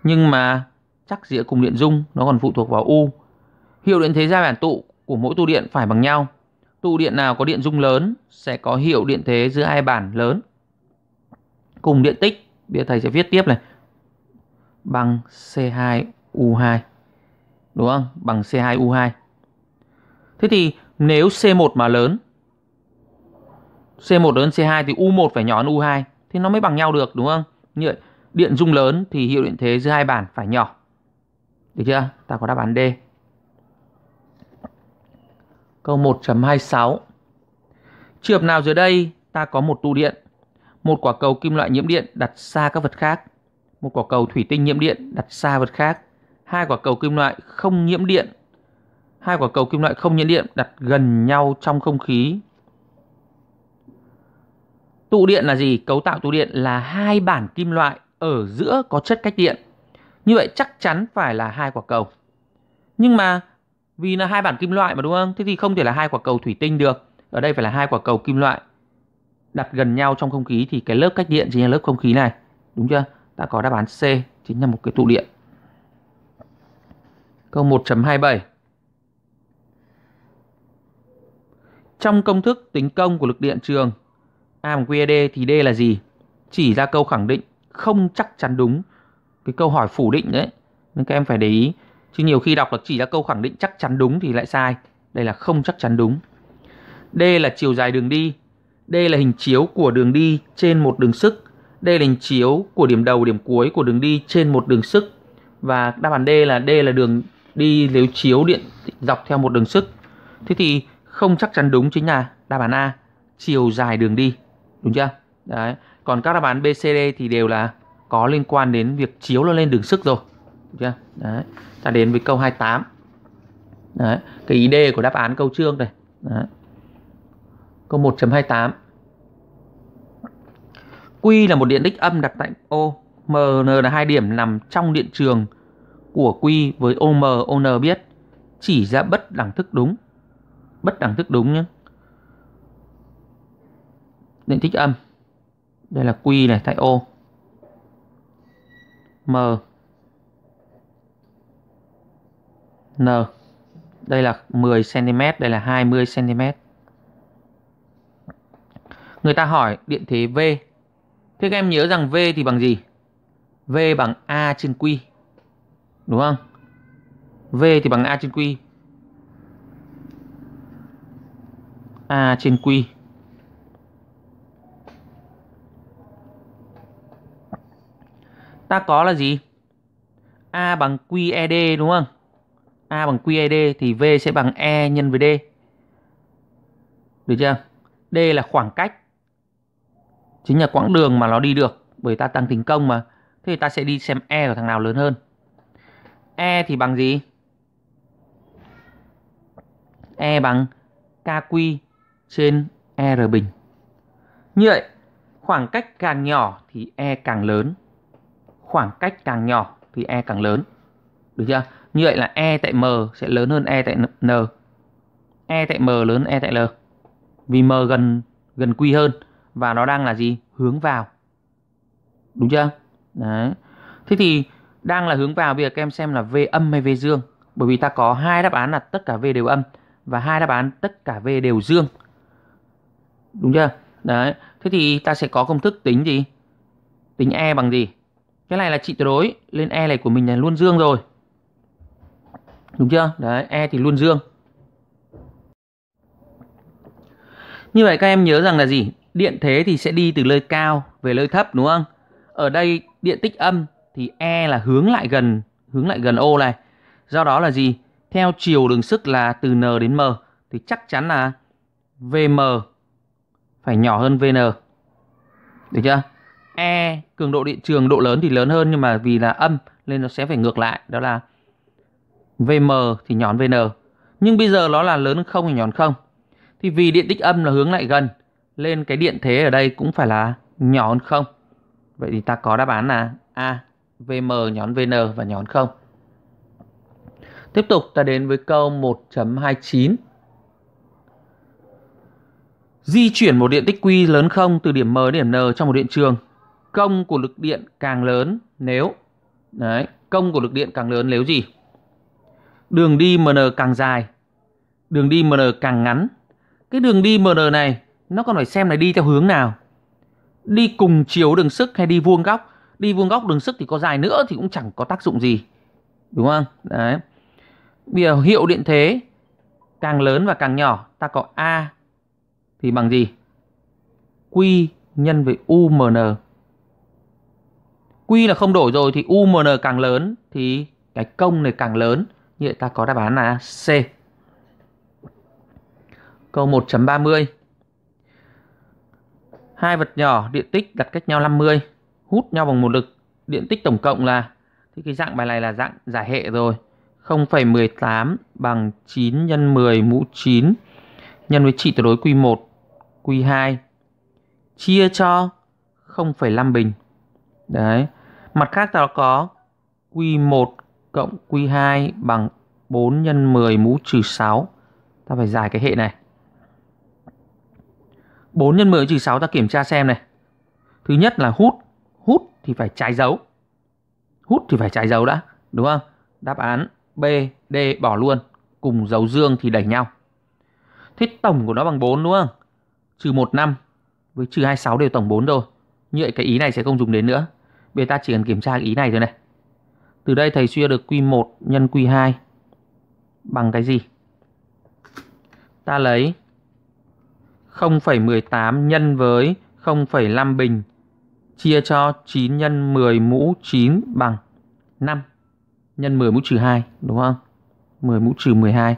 Nhưng mà chắc dĩa cùng điện dung nó còn phụ thuộc vào U. Hiệu điện thế gia bản tụ của mỗi tụ điện phải bằng nhau. Tụ điện nào có điện dung lớn sẽ có hiệu điện thế giữa hai bản lớn. Cùng điện tích, bây giờ thầy sẽ viết tiếp này. Bằng C2U2. Đúng không? Bằng C2U2. Thế thì nếu C1 mà lớn C1 lớn C2 thì U1 phải nhỏ hơn U2 thì nó mới bằng nhau được đúng không? Như vậy, điện dung lớn thì hiệu điện thế giữa hai bản phải nhỏ. Được chưa? Ta có đáp án D. Câu 1.26 Trường hợp nào dưới đây ta có một tụ điện, một quả cầu kim loại nhiễm điện đặt xa các vật khác, một quả cầu thủy tinh nhiễm điện đặt xa vật khác, hai quả cầu kim loại không nhiễm điện, hai quả cầu kim loại không nhiễm điện đặt gần nhau trong không khí Tụ điện là gì? Cấu tạo tụ điện là hai bản kim loại ở giữa có chất cách điện. Như vậy chắc chắn phải là hai quả cầu. Nhưng mà vì là hai bản kim loại mà, đúng không? Thế thì không thể là hai quả cầu thủy tinh được. Ở đây phải là hai quả cầu kim loại đặt gần nhau trong không khí thì cái lớp cách điện chính là lớp không khí này. Đúng chưa? Ta có đáp án C, chính là một cái tụ điện. Câu 1.27 Trong công thức tính công của lực điện trường A bằng QED thì D là gì? Chỉ ra câu khẳng định không chắc chắn đúng. Cái câu hỏi phủ định đấy. Nên các em phải để ý. Chứ nhiều khi đọc là chỉ ra câu khẳng định chắc chắn đúng thì lại sai. Đây là không chắc chắn đúng. D là chiều dài đường đi. D là hình chiếu của đường đi trên một đường sức. D là hình chiếu của điểm đầu, điểm cuối của đường đi trên một đường sức. Và đáp án D là D là đường đi nếu chiếu điện dọc theo một đường sức. Thế thì không chắc chắn đúng chính là đáp án A, chiều dài đường đi. Đúng chưa? Đấy. Còn các đáp án B, C, D thì đều là có liên quan đến việc chiếu nó lên đường sức rồi. Đúng chưa? Đấy. Ta đến với câu 28 đấy. Cái ý D của đáp án câu chương này. Đấy. câu 1.28 Q là một điện tích âm đặt tại O. MN là hai điểm nằm trong điện trường của Q với OM ON biết. Chỉ ra bất đẳng thức đúng bất đẳng thức đúng nhé điện tích âm. Đây là Q này tại ô M. N. Đây là 10 cm đây là 20 cm người ta hỏi điện thế V. Thế các em nhớ rằng V thì bằng gì? V bằng A trên Q, đúng không? V thì bằng A trên Q. A trên Q ta có là gì? A bằng QED đúng không? A bằng QED thì V sẽ bằng E nhân với D. Được chưa? D là khoảng cách. Chính là quãng đường mà nó đi được. Bởi ta tăng tính công mà. Thế thì ta sẽ đi xem E của thằng nào lớn hơn. E thì bằng gì? E bằng KQ trên R bình. Như vậy, khoảng cách càng nhỏ thì E càng lớn. Khoảng cách càng nhỏ thì E càng lớn. Được chưa? Như vậy là E tại M sẽ lớn hơn E tại N. E tại M lớn hơn E tại L. Vì M gần gần Q hơn và nó đang là gì? Hướng vào. Đúng chưa? Đấy. Thế thì đang là hướng vào bây giờ các em xem là V âm hay V dương. Bởi vì ta có hai đáp án là tất cả V đều âm và hai đáp án tất cả V đều dương. Đúng chưa? Đấy. Thế thì ta sẽ có công thức tính gì? Tính E bằng gì? Cái này là trị tuyệt đối, lên E này của mình là luôn dương rồi. Đúng chưa? Đấy, E thì luôn dương. Như vậy các em nhớ rằng là gì? Điện thế thì sẽ đi từ nơi cao về nơi thấp đúng không? Ở đây điện tích âm thì E là hướng lại gần hướng lại gần O này. Do đó là gì? Theo chiều đường sức là từ N đến M thì chắc chắn là VM phải nhỏ hơn VN. Được chưa? E cường độ điện trường độ lớn thì lớn hơn nhưng mà vì là âm nên nó sẽ phải ngược lại đó là VM thì nhỏ hơn VN. Nhưng bây giờ nó là lớn hơn không thì nhỏ hơn không. Thì vì điện tích âm là hướng lại gần lên cái điện thế ở đây cũng phải là nhỏ hơn không. Vậy thì ta có đáp án là A, VM nhỏ hơn VN và nhỏ hơn không. Tiếp tục ta đến với câu 1.29. Di chuyển một điện tích Q lớn không từ điểm M đến điểm N trong một điện trường. Công của lực điện càng lớn nếu Đấy, công của lực điện càng lớn nếu gì? Đường đi MN càng dài, đường đi MN càng ngắn. Cái đường đi MN này nó còn phải xem là đi theo hướng nào. Đi cùng chiều đường sức hay đi vuông góc. Đi vuông góc đường sức thì có dài nữa thì cũng chẳng có tác dụng gì. Đúng không? Đấy. Bây giờ hiệu điện thế càng lớn và càng nhỏ ta có A thì bằng gì? Q nhân với UMN. Q là không đổi rồi thì UMN càng lớn thì cái công này càng lớn. Như vậy ta có đáp án là C. Câu 1.30 Hai vật nhỏ điện tích đặt cách nhau 50 hút nhau bằng một lực điện tích tổng cộng là thì cái dạng bài này là dạng giải hệ rồi 0,18 bằng 9 x 10 mũ 9 nhân với trị tuyệt đối Q1 Q2 chia cho 0,5 bình. Đấy. Mặt khác ta có Q1 cộng Q2 bằng 4 nhân 10 mũ trừ 6. Ta phải giải cái hệ này. 4 nhân 10 trừ 6 ta kiểm tra xem này. Thứ nhất là hút. Hút thì phải trái dấu. Hút thì phải trái dấu đã. Đúng không? Đáp án B, D bỏ luôn. Cùng dấu dương thì đẩy nhau. Thế tổng của nó bằng 4 đúng không? Trừ 1 năm với trừ 26 đều tổng 4 rồi. Như vậy cái ý này sẽ không dùng đến nữa. Bây giờ ta chỉ cần kiểm tra cái ý này thôi này. Từ đây thầy suy ra được Q1 nhân Q2 bằng cái gì? Ta lấy 0,18 nhân với 0,5 bình chia cho 9 nhân 10 mũ 9 bằng 5 nhân 10 mũ trừ 2 đúng không? 10 mũ trừ 12.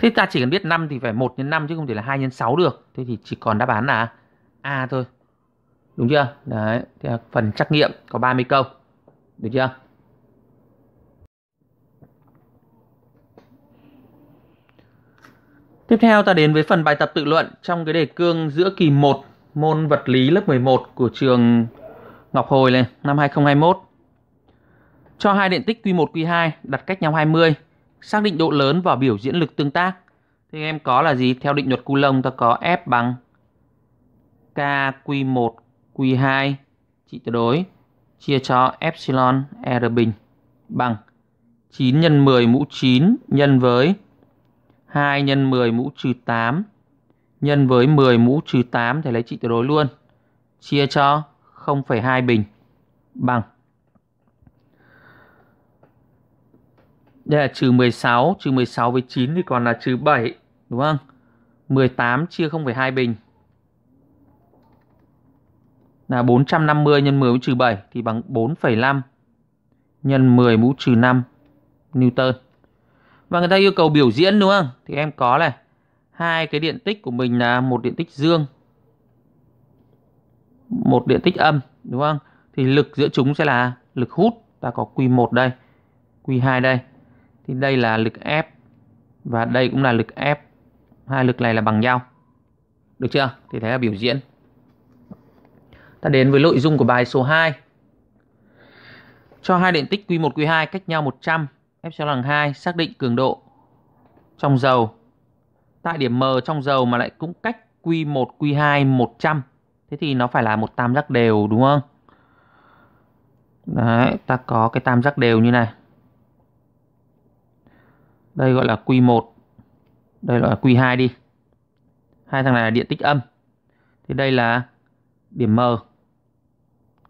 Thế ta chỉ cần biết 5 thì phải 1 nhân 5 chứ không thể là 2 nhân 6 được. Thế thì chỉ còn đáp án là A thôi. Đúng chưa? Đấy, thì phần trắc nghiệm có 30 câu. Được chưa? Tiếp theo ta đến với phần bài tập tự luận trong cái đề cương giữa kỳ 1 môn vật lý lớp 11 của trường Ngọc Hồi này năm 2021. Cho hai điện tích Q1, Q2 đặt cách nhau 20, xác định độ lớn và biểu diễn lực tương tác. Thì em có là gì? Theo định luật Coulomb ta có F bằng K Q1 Q2 trị tuyệt đối chia cho epsilon R bình bằng 9 nhân 10 mũ 9 nhân với 2 nhân 10 mũ trừ 8 nhân với 10 mũ trừ 8 thì lấy trị tuyệt đối luôn. Chia cho 0,2 bình bằng Đây là trừ 16, trừ 16 với 9 thì còn là trừ 7, đúng không? 18 chia 0,2 bình là 450 nhân 10 mũ trừ 7 thì bằng 4,5 nhân 10 mũ trừ 5 Newton. Và người ta yêu cầu biểu diễn đúng không? Thì em có này. Hai cái điện tích của mình là một điện tích dương. Một điện tích âm, đúng không? Thì lực giữa chúng sẽ là lực hút. Ta có Q1 đây, Q2 đây. Thì đây là lực F và đây cũng là lực F. Hai lực này là bằng nhau. Được chưa? Thì thế là biểu diễn. Ta đến với nội dung của bài số 2. Cho hai điện tích Q1 Q2 cách nhau 100, epsilon 2 xác định cường độ trong dầu. Tại điểm M trong dầu mà lại cũng cách Q1 Q2 100. Thế thì nó phải là một tam giác đều đúng không? Đấy, ta có cái tam giác đều như này. Đây gọi là Q1. Đây gọi là Q2 đi. Hai thằng này là điện tích âm. Thì đây là điểm M.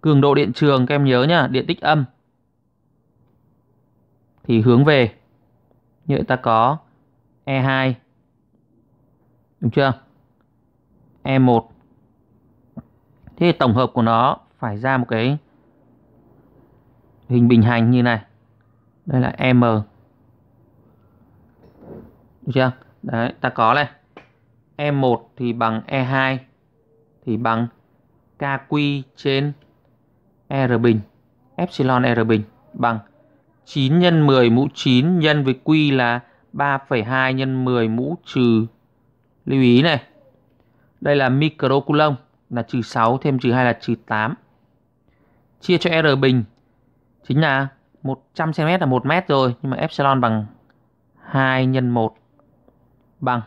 Cường độ điện trường các em nhớ nhá, điện tích âm. Thì hướng về. Như vậy ta có E2. Đúng chưa? E1. Thế tổng hợp của nó phải ra một cái hình bình hành như này. Đây là M. Được chưa? Đấy, ta có này. E1 thì bằng E2 thì bằng KQ trên R bình epsilon R bình bằng 9 nhân 10 mũ 9 nhân với Q là 3,2 nhân 10 mũ trừ lưu ý này. Đây là microcoulomb là trừ 6 thêm trừ 2 là trừ 8. Chia cho R bình chính là 100 cm là 1 m rồi nhưng mà epsilon bằng 2 nhân 1 bằng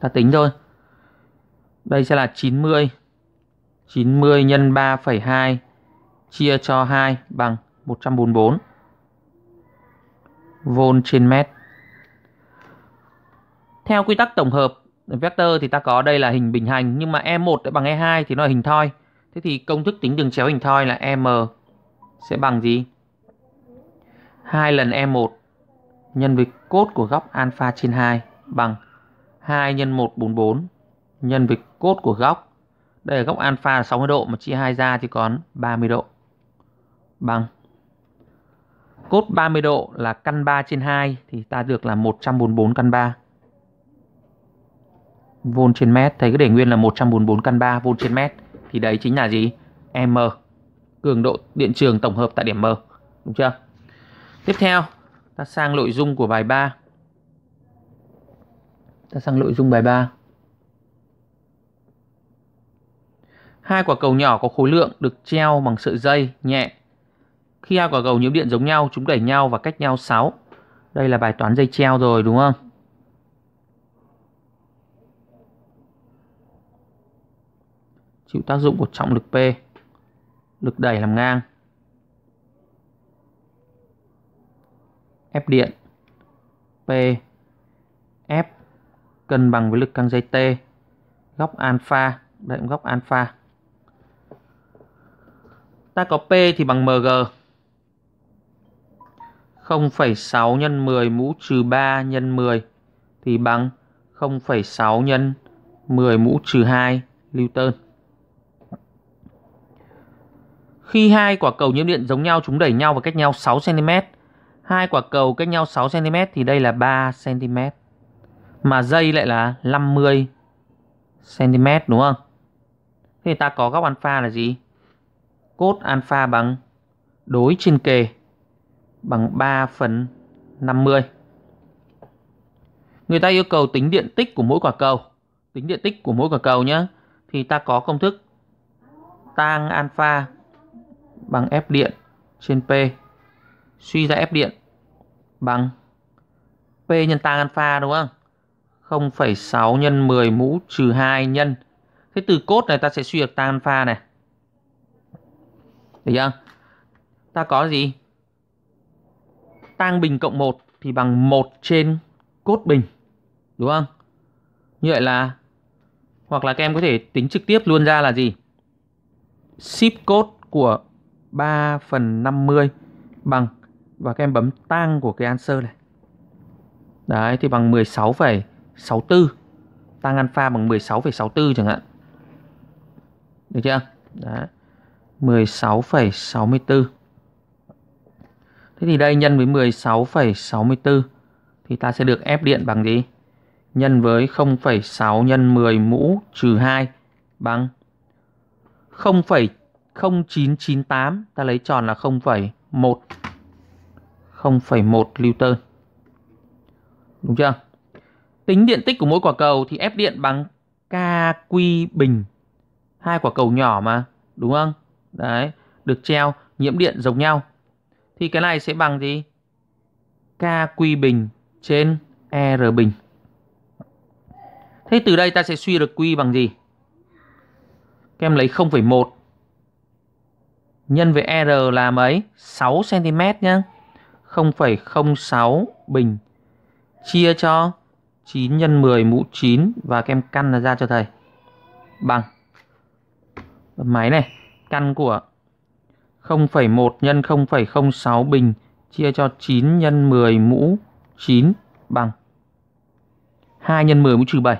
ta tính thôi. Đây sẽ là 90. 90 nhân 3,2 chia cho 2 bằng 144 vôn trên mét. Theo quy tắc tổng hợp vector thì ta có đây là hình bình hành nhưng mà E1 đã bằng E2 thì nó là hình thoi. Thế thì công thức tính đường chéo hình thoi là M sẽ bằng gì? 2 lần E1 nhân với cốt của góc alpha trên 2 bằng 2 nhân 144 nhân với cốt của góc. Đây là góc alpha là 60 độ mà chia 2 ra thì còn 30 độ. Bằng cốt 30 độ là căn 3 trên 2 thì ta được là 144 căn 3 vôn trên mét. thấy cứ để nguyên là 144 căn 3 vôn trên mét thì đấy chính là gì? M. Cường độ điện trường tổng hợp tại điểm M. Đúng chưa? Tiếp theo, ta sang nội dung của bài 3. Ta sang nội dung bài 3. Hai quả cầu nhỏ có khối lượng được treo bằng sợi dây nhẹ. Khi hai quả cầu nhiễm điện giống nhau, chúng đẩy nhau và cách nhau 6. Đây là bài toán dây treo rồi đúng không? Chịu tác dụng của trọng lực P. Lực đẩy làm ngang. F điện. P. F. Cân bằng với lực căng dây T. Góc alpha đây góc alpha. Ta có P thì bằng MG 0,6 nhân 10 mũ trừ 3 nhân 10 thì bằng 0,6 nhân 10 mũ trừ 2 Newton. Khi hai quả cầu nhiễm điện giống nhau chúng đẩy nhau và cách nhau 6 cm. Hai quả cầu cách nhau 6 cm thì đây là 3 cm. Mà dây lại là 50 cm đúng không? Thế ta có góc alpha là gì? Cốt alpha bằng đối trên kề bằng 3 phần 50. Người ta yêu cầu tính điện tích của mỗi quả cầu. Tính điện tích của mỗi quả cầu nhé. Thì ta có công thức tang alpha bằng F điện trên P. Suy ra F điện bằng P nhân tan alpha đúng không? 0,6 nhân 10 mũ trừ 2 nhân. Thế từ cốt này ta sẽ suy được tan alpha này. Được chưa? Ta có gì? Tang bình cộng 1 thì bằng 1 trên cốt bình. Đúng không? Như vậy là hoặc là các em có thể tính trực tiếp luôn ra là gì? Ship cốt của 3 phần 50 bằng và các em bấm tang của cái answer này. Đấy thì bằng 16,64. Tăng alpha bằng 16,64 chẳng hạn. Được chưa? Đấy. 16,64. Thế thì đây nhân với 16,64 thì ta sẽ được ép điện bằng gì? Nhân với 0,6 nhân 10 mũ trừ 2 bằng 0,0998 ta lấy tròn là 0,1 0,1 Newton. Đúng chưa? Tính điện tích của mỗi quả cầu thì F điện bằng KQ bình hai quả cầu nhỏ mà, đúng không? Đấy, được treo nhiễm điện giống nhau. Thì cái này sẽ bằng gì? kq bình trên R bình. Thế từ đây ta sẽ suy được Q bằng gì? Các em lấy 0,1 nhân với R là mấy? 6 cm nhá. 0,06 bình chia cho 9 nhân 10 mũ 9 và kem căn căn ra cho thầy. Bằng máy này, căn của 0,1 nhân 0,06 bình chia cho 9 nhân 10 mũ 9 bằng 2 nhân 10 mũ trừ 7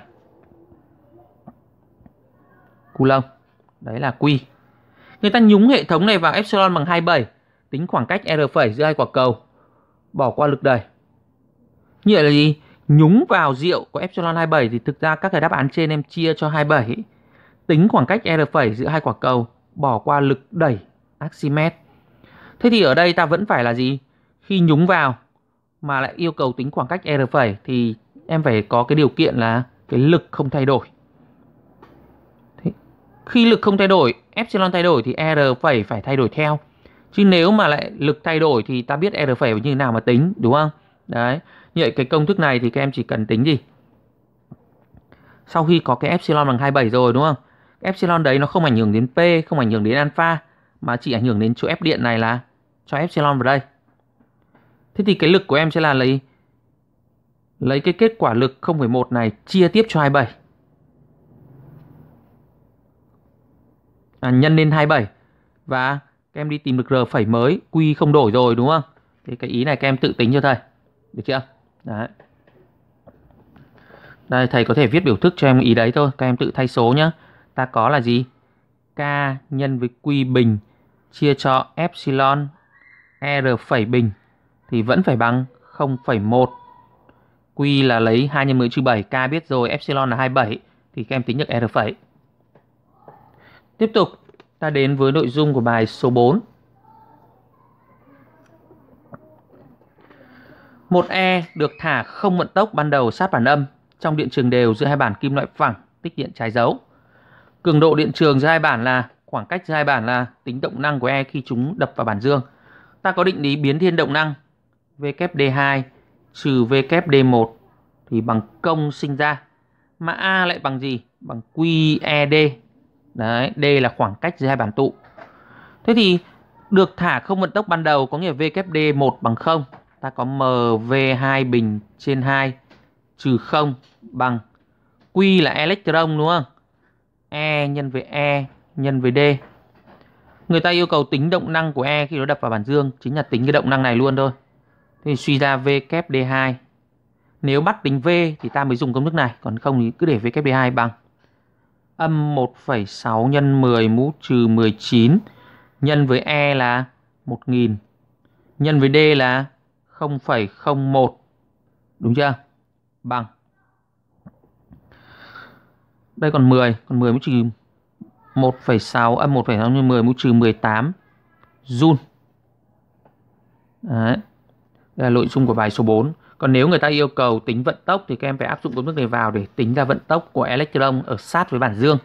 coulomb. Đấy là Q. Người ta nhúng hệ thống này vào epsilon bằng 27, tính khoảng cách r phẩy giữa hai quả cầu, bỏ qua lực đẩy. Như vậy là gì? Nhúng vào rượu của epsilon 27 thì thực ra các cái đáp án trên em chia cho 27. Tính khoảng cách r phẩy giữa hai quả cầu, bỏ qua lực đẩy Archimedes. Thế thì ở đây ta vẫn phải là gì? Khi nhúng vào mà lại yêu cầu tính khoảng cách r phẩy thì em phải có cái điều kiện là cái lực không thay đổi. Khi lực không thay đổi, epsilon thay đổi thì R phẩy phải thay đổi theo. Chứ nếu mà lại lực thay đổi thì ta biết R phẩy như thế nào mà tính, đúng không? Đấy. Như vậy cái công thức này thì các em chỉ cần tính gì? Sau khi có cái epsilon bằng 27 rồi đúng không? Epsilon đấy nó không ảnh hưởng đến P, không ảnh hưởng đến alpha mà chỉ ảnh hưởng đến chỗ f điện này là cho epsilon vào đây. Thế thì cái lực của em sẽ là lấy lấy cái kết quả lực 0,1 này chia tiếp cho 27. à, nhân lên 27 và các em đi tìm được r phẩy mới q không đổi rồi đúng không? Thì cái ý này các em tự tính cho thầy. Được chưa? Đấy. Đây thầy có thể viết biểu thức cho em ý đấy thôi. Các em tự thay số nhé ta có là gì? K nhân với q bình chia cho epsilon r phẩy bình thì vẫn phải bằng 0,1 Q là lấy 2 nhân 10 trừ 7 K biết rồi epsilon là 27 thì các em tính được R phẩy. Tiếp tục, ta đến với nội dung của bài số 4. Một E được thả không vận tốc ban đầu sát bản âm, trong điện trường đều giữa hai bản kim loại phẳng, tích điện trái dấu. Cường độ điện trường giữa hai bản là, khoảng cách giữa hai bản là tính động năng của E khi chúng đập vào bản dương. Ta có định lý biến thiên động năng VKD2 trừ VKD1 thì bằng công sinh ra. Mà A lại bằng gì? Bằng QED Đấy, D là khoảng cách giữa hai bản tụ. Thế thì được thả không vận tốc ban đầu có nghĩa VKD 1 bằng 0. Ta có MV2 bình trên 2 trừ 0 bằng Q là electron đúng không? E nhân với E nhân với D. Người ta yêu cầu tính động năng của E khi nó đập vào bản dương chính là tính cái động năng này luôn thôi. Thì suy ra vkd2. Nếu bắt tính V thì ta mới dùng công thức này, còn không thì cứ để vkd2 bằng âm 1,6 nhân 10 mũ trừ 19 nhân với E là 1000 nhân với D là 0,01 đúng chưa? Bằng. Đây còn 10 còn 10 mũ trừ 1,6 âm 1,6 nhân 10 mũ trừ 18 Joule. Đấy. Đây là nội dung của bài số 4 còn nếu người ta yêu cầu tính vận tốc thì các em phải áp dụng công thức này vào để tính ra vận tốc của electron ở sát với bản dương.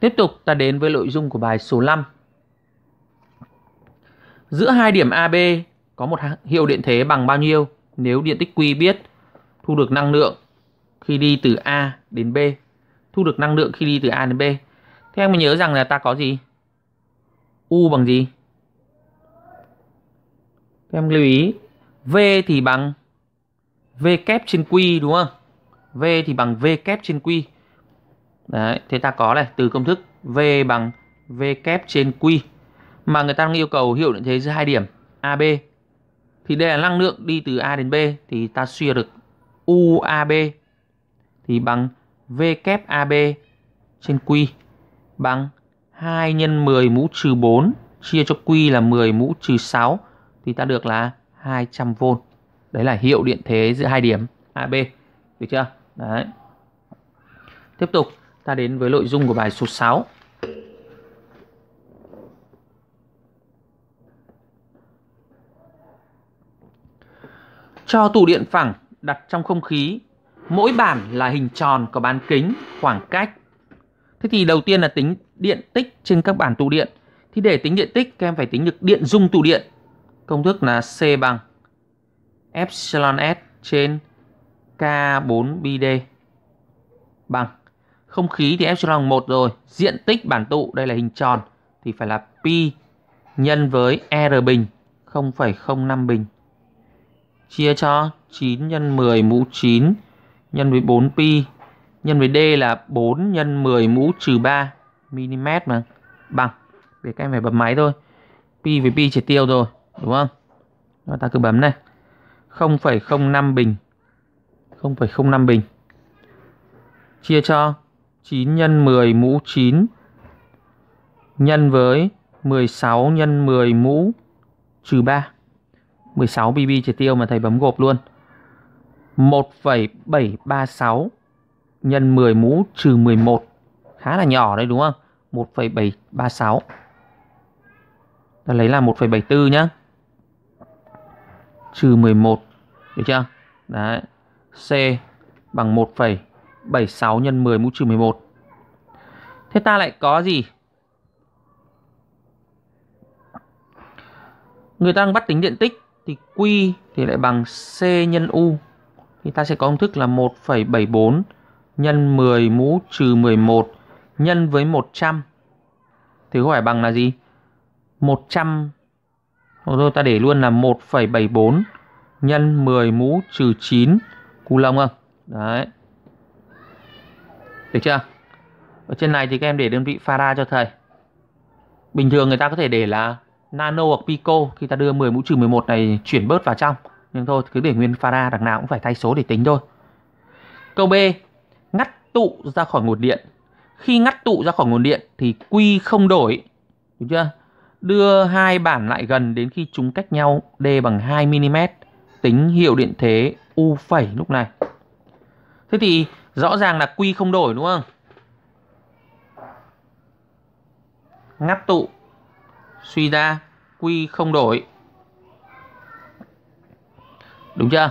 Tiếp tục ta đến với nội dung của bài số 5. Giữa hai điểm AB có một hiệu điện thế bằng bao nhiêu nếu điện tích Q biết thu được năng lượng khi đi từ A đến B, thu được năng lượng khi đi từ A đến B. Thế em nhớ rằng là ta có gì? U bằng gì? Các em lưu ý V thì bằng V kép trên Q đúng không? V thì bằng V kép trên Q. Đấy, thế ta có này, từ công thức V bằng V kép trên Q. Mà người ta đang yêu cầu hiệu điện thế giữa hai điểm AB. Thì đây là năng lượng đi từ A đến B thì ta suy được UAB thì bằng V kép AB trên Q bằng 2 nhân 10 mũ trừ 4 chia cho Q là 10 mũ trừ 6 thì ta được là 200V. Đấy là hiệu điện thế giữa hai điểm AB. Được chưa? Đấy. Tiếp tục ta đến với nội dung của bài số 6. Cho tủ điện phẳng đặt trong không khí, mỗi bản là hình tròn có bán kính, khoảng cách. Thế thì đầu tiên là tính điện tích trên các bản tụ điện. Thì để tính điện tích các em phải tính được điện dung tụ điện. Công thức là C bằng epsilon S trên K4BD bằng. Không khí thì epsilon 1 rồi, diện tích bản tụ đây là hình tròn thì phải là pi nhân với R bình 0,05 bình. Chia cho 9 nhân 10 mũ 9 nhân với 4 pi nhân với D là 4 nhân 10 mũ trừ 3 mm mà. Bằng. Để các em phải bấm máy thôi. Pi với pi chỉ tiêu rồi đúng không? Chúng ta cứ bấm này. 0,05 bình. 0,05 bình. Chia cho 9 nhân 10 mũ 9 nhân với 16 nhân 10 mũ trừ 3 16 BB chỉ tiêu mà thầy bấm gộp luôn. 1,736 nhân 10 mũ trừ 11 khá là nhỏ đấy đúng không? 1,736 ta lấy là 1,74 nhá. Trừ 11 được chưa? Đấy. C bằng 1,76 nhân 10 mũ trừ 11 thế ta lại có gì? Người ta đang bắt tính điện tích thì Q thì lại bằng C nhân U. Thì ta sẽ có công thức là 1,74 nhân 10 mũ trừ 11 nhân với 100 thì có phải bằng là gì? 100 rồi ta để luôn là 1,74 nhân 10 mũ trừ 9 coulomb không? Đấy. Được chưa? Ở trên này thì các em để đơn vị farad cho thầy. Bình thường người ta có thể để là nano hoặc pico khi ta đưa 10 mũ trừ 11 này chuyển bớt vào trong. Nhưng thôi cứ để nguyên farad đằng nào cũng phải thay số để tính thôi. Câu B, ngắt tụ ra khỏi nguồn điện. Khi ngắt tụ ra khỏi nguồn điện thì Q không đổi. Được chưa? Đưa hai bản lại gần đến khi chúng cách nhau D bằng 2 mm. Tính hiệu điện thế U phẩy lúc này. Thế thì rõ ràng là Q không đổi đúng không? Ngắt tụ, suy ra Q không đổi. Đúng chưa?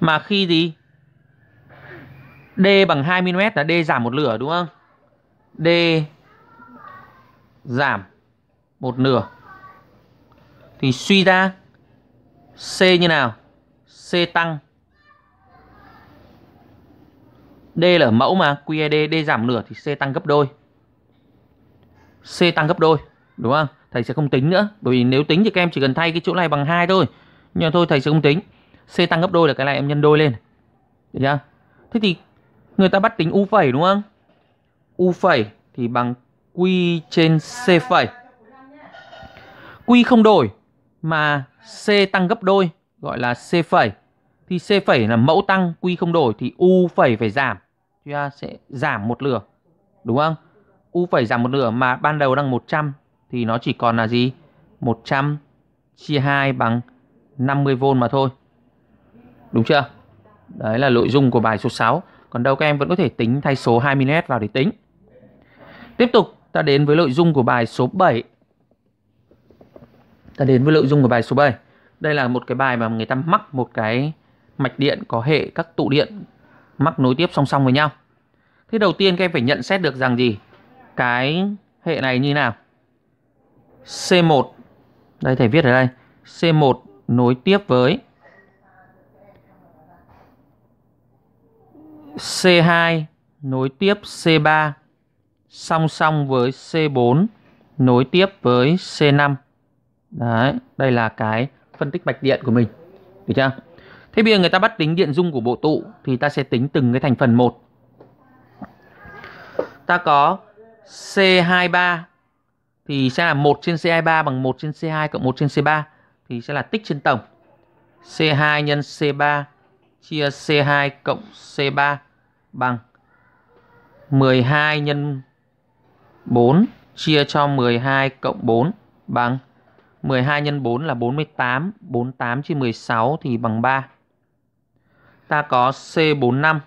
Mà khi gì? D bằng 2 mm là D giảm một nửa đúng không? D giảm một nửa. Thì suy ra C như nào? C tăng. D là ở mẫu mà, QED D giảm nửa thì C tăng gấp đôi. C tăng gấp đôi, đúng không? Thầy sẽ không tính nữa, bởi vì nếu tính thì các em chỉ cần thay cái chỗ này bằng 2 thôi. Nhưng mà thôi thầy sẽ không tính. C tăng gấp đôi là cái này em nhân đôi lên. Được chưa? Thế thì người ta bắt tính U phẩy đúng không? U phẩy thì bằng Q trên C phẩy. Q không đổi mà C tăng gấp đôi gọi là C phẩy. Thì C phẩy là mẫu tăng, Q không đổi thì U phẩy phải giảm. Chúng ta sẽ giảm một nửa. Đúng không? U phẩy giảm một nửa mà ban đầu đang 100 thì nó chỉ còn là gì? 100 chia 2 bằng 50V mà thôi. Đúng chưa? Đấy là nội dung của bài số 6. Còn đâu các em vẫn có thể tính thay số 20 vào để tính. Tiếp tục ta đến với nội dung của bài số 7. Ta đến với nội dung của bài số 7. Đây là một cái bài mà người ta mắc một cái mạch điện có hệ các tụ điện mắc nối tiếp song song với nhau. Thế đầu tiên các em phải nhận xét được rằng gì? Cái hệ này như nào? C1 Đây, thầy viết ở đây C1 nối tiếp với C2 nối tiếp C3 song song với C4 nối tiếp với C5. Đấy, đây là cái phân tích mạch điện của mình. Được chưa? Thế bây giờ người ta bắt tính điện dung của bộ tụ thì ta sẽ tính từng cái thành phần một. Ta có C23 thì sẽ là 1 trên C23 bằng 1 trên C2 cộng 1 trên C3 thì sẽ là tích trên tổng. C2 nhân C3 chia C2 cộng C3 bằng 12 nhân 4 chia cho 12 cộng 4 bằng 12 nhân 4 là 48, 48 chia 16 thì bằng 3. Ta có C45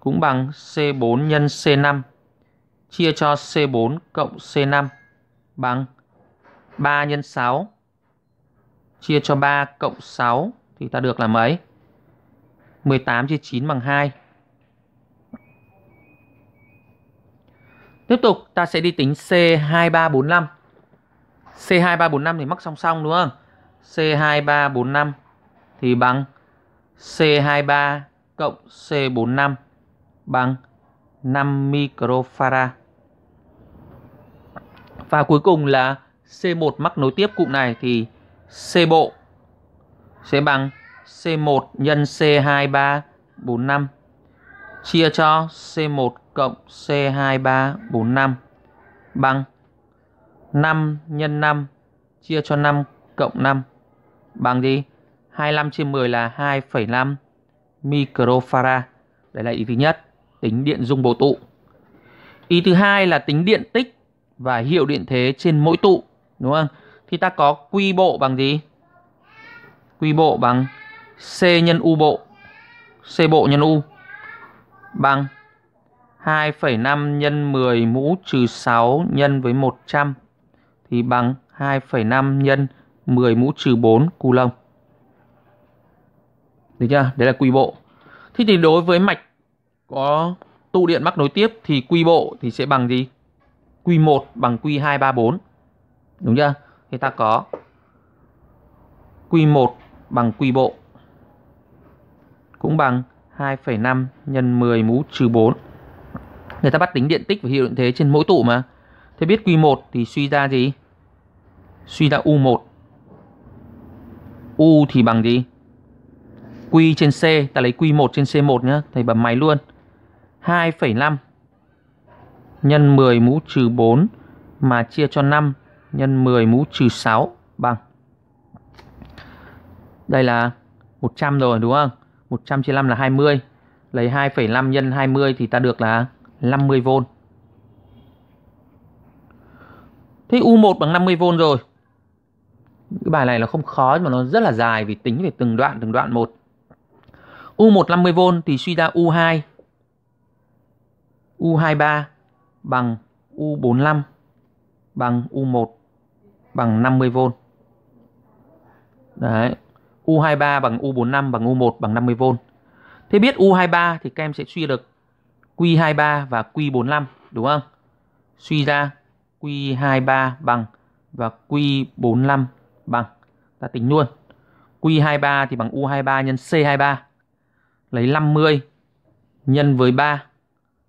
cũng bằng C4 nhân C5 chia cho C4 cộng C5 bằng 3 nhân 6 chia cho 3 cộng 6 thì ta được là mấy? 18 chia 9 bằng 2. Tiếp tục ta sẽ đi tính C2345. C2345 thì mắc song song, đúng không? C2345 thì bằng C23 cộng C45 bằng 5 microfarad. Và cuối cùng là C1 mắc nối tiếp cụm này thì C bộ sẽ bằng C1 nhân C2345 chia cho C1 cộng C2345 bằng 5 nhân 5 chia cho 5 cộng 5 bằng gì? 25 chia 10 là 2,5 microfarad. Đấy là ý thứ nhất, tính điện dung bổ tụ. Ý thứ hai là tính điện tích và hiệu điện thế trên mỗi tụ, đúng không? Thì ta có quy bộ bằng gì? Quy bộ bằng C nhân U bộ. C bộ nhân U bằng 2,5 nhân 10 mũ trừ 6 nhân với 100 thì bằng 2,5 nhân 10 mũ trừ 4 coulomb. Được chưa? Đấy là quy bộ. Thế thì đối với mạch có tụ điện mắc nối tiếp thì quy bộ thì sẽ bằng gì? Q1 bằng Q234. Đúng chưa? Thì ta có Q1 bằng quy bộ cũng bằng 2,5 nhân 10 mũ trừ 4. Người ta bắt tính điện tích và hiệu điện thế trên mỗi tụ mà. Thế biết Q1 thì suy ra gì? Suy ra U1. U thì bằng gì? Q trên C, ta lấy Q1 trên C1 nhá, thầy bấm máy luôn. 2,5 nhân 10 mũ trừ 4 mà chia cho 5 nhân 10 mũ trừ 6 bằng. Đây là 100 rồi đúng không? 100 chia 5 là 20. Lấy 2,5 nhân 20 thì ta được là 50V. Thế U1 bằng 50V rồi. Cái bài này nó không khó nhưng mà nó rất là dài vì tính về từng đoạn từng đoạn một. U1 50V thì suy ra U2 U23 bằng U45 bằng U1 bằng 50V. Đấy. U23 bằng U45 bằng U1 bằng 50V. Thế biết U23 thì các em sẽ suy được Q23 và Q45 đúng không? Suy ra Q23 bằng và Q45 bằng. Ta tính luôn. Q23 thì bằng U23 nhân C23. Lấy 50 nhân với 3.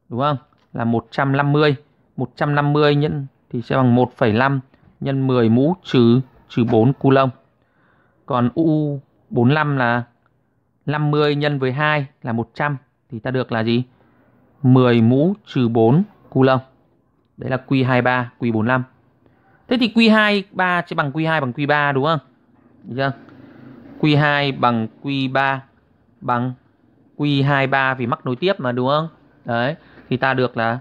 Đúng không? Là 150. 150 nhân thì sẽ bằng 1,5 nhân 10 mũ trừ trừ 4 coulomb. Còn U45 là 50 nhân với 2 là 100 thì ta được là gì? 10 mũ trừ 4 coulomb. Đấy là Q23, Q45. Thế thì Q23 sẽ bằng Q2 bằng Q3 đúng không? Được chưa? Q2 bằng Q3 bằng Q23 vì mắc nối tiếp mà đúng không? Đấy, thì ta được là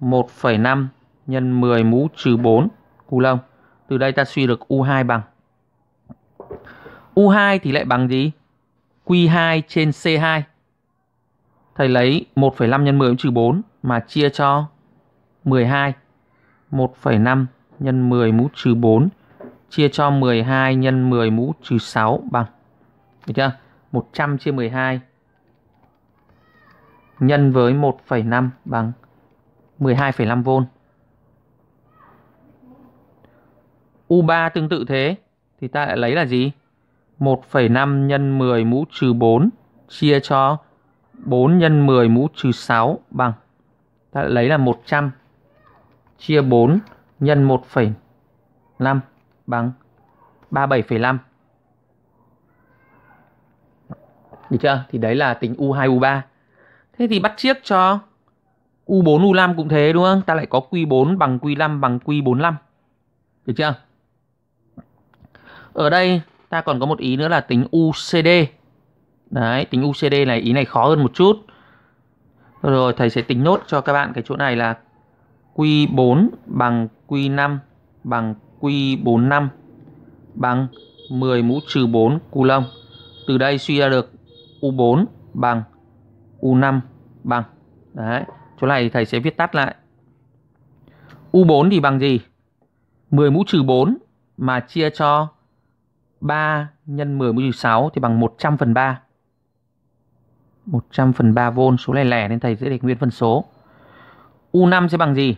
1,5 nhân 10 mũ trừ 4 coulomb. Từ đây ta suy được U2 bằng U2 thì lại bằng gì? Q2 trên C2. Thầy lấy 1,5 nhân 10 trừ 4 mà chia cho 12. 1,5 nhân 10 mũ trừ 4 chia cho 12 nhân 10 mũ trừ 6 bằng. Được chưa? 100 chia 12 nhân với 1,5 bằng 12,5V. U3 tương tự thế thì ta lại lấy là gì? 1,5 nhân 10 mũ trừ 4 chia cho 4 nhân 10 mũ trừ 6 bằng. Ta lại lấy là 100 chia 4 nhân 1,5 bằng 37,5. Được chưa? Thì đấy là tính U2, U3. Thế thì bắt chiếc cho U4, U5 cũng thế đúng không? Ta lại có Q4 bằng Q5 bằng Q45. Được chưa? Ở đây ta còn có một ý nữa là tính UCD. Đấy, tính UCD này ý này khó hơn một chút. Rồi thầy sẽ tính nốt cho các bạn cái chỗ này là Q4 bằng Q5 bằng Q45 bằng 10 mũ trừ 4 coulomb. Từ đây suy ra được U4 bằng U5 bằng. Đấy, chỗ này thầy sẽ viết tắt lại. U4 thì bằng gì? 10 mũ trừ 4 mà chia cho 3 nhân 10 mũ trừ 6 thì bằng 100 phần 3. 100 phần 3 V số này lẻ nên thầy sẽ để nguyên phân số. U5 sẽ bằng gì?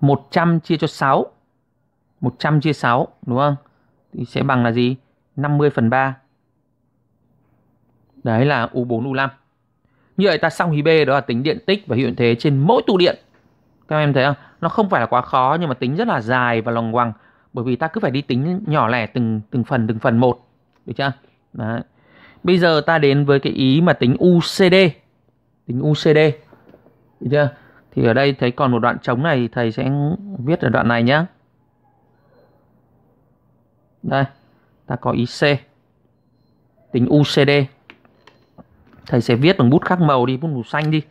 100 chia cho 6 100 chia 6 đúng không? Thì sẽ bằng là gì? 50 phần 3 Đấy là U4, U5 Như vậy ta xong hí B đó là tính điện tích và hiệu thế trên mỗi tụ điện Các em thấy không? Nó không phải là quá khó nhưng mà tính rất là dài và lòng quăng Bởi vì ta cứ phải đi tính nhỏ lẻ từng từng phần từng phần một Được chưa? Đấy. Bây giờ ta đến với cái ý mà tính UCD Tính UCD Được chưa? Thì ở đây thấy còn một đoạn trống này thầy sẽ viết ở đoạn này nhé. Đây, ta có ý C. Tính UCD. Thầy sẽ viết bằng bút khác màu đi, bút màu xanh đi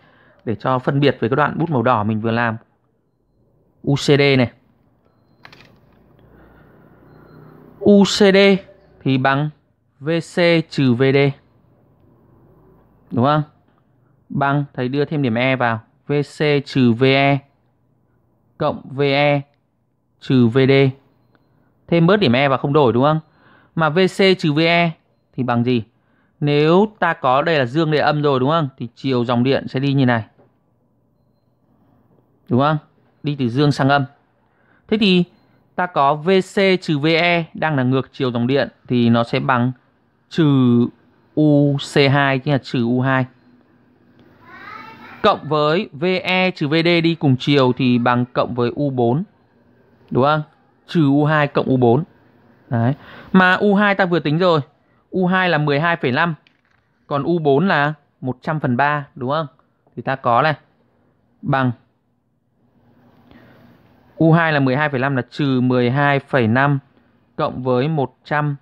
để cho phân biệt với cái đoạn bút màu đỏ mình vừa làm. UCD này. UCD thì bằng VC trừ VD. Đúng không? Bằng thầy đưa thêm điểm E vào. VC trừ VE cộng VE trừ VD. Thêm bớt điểm E và không đổi, đúng không? Mà VC trừ VE thì bằng gì? Nếu ta có, đây là dương đây âm rồi, đúng không? Thì chiều dòng điện sẽ đi như này. Đúng không? Đi từ dương sang âm. Thế thì ta có VC trừ VE đang là ngược chiều dòng điện thì nó sẽ bằng trừ UC2 chính là trừ U2 cộng với VE trừ VD đi cùng chiều thì bằng cộng với U4. Đúng không? Trừ U2 cộng U4. Đấy. Mà U2 ta vừa tính rồi. U2 là 12,5. Còn U4 là 100 phần 3. Đúng không? Thì ta có này. Bằng. U2 là 12,5 là trừ 12,5 cộng với 100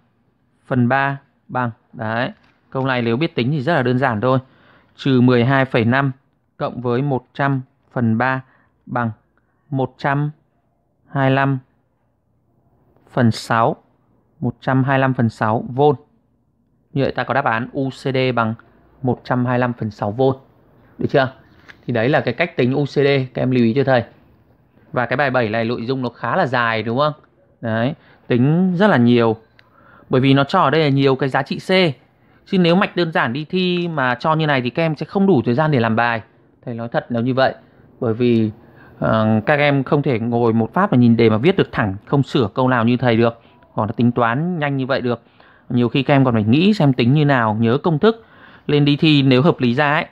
phần 3 bằng. Đấy. Câu này nếu biết tính thì rất là đơn giản thôi. Trừ 12,5 cộng với 100 phần 3 bằng 125 phần 6 125 phần 6 V. Như vậy ta có đáp án UCD bằng 125 phần 6 V. Được chưa? Thì đấy là cái cách tính UCD các em lưu ý cho thầy. Và cái bài 7 này nội dung nó khá là dài đúng không? Đấy, tính rất là nhiều. Bởi vì nó cho ở đây là nhiều cái giá trị C. Chứ nếu mạch đơn giản đi thi mà cho như này thì các em sẽ không đủ thời gian để làm bài thầy nói thật là như vậy. Bởi vì uh, các em không thể ngồi một phát và nhìn đề mà viết được thẳng không sửa câu nào như thầy được hoặc là tính toán nhanh như vậy được. Nhiều khi các em còn phải nghĩ xem tính như nào nhớ công thức lên đi thi nếu hợp lý ra ấy.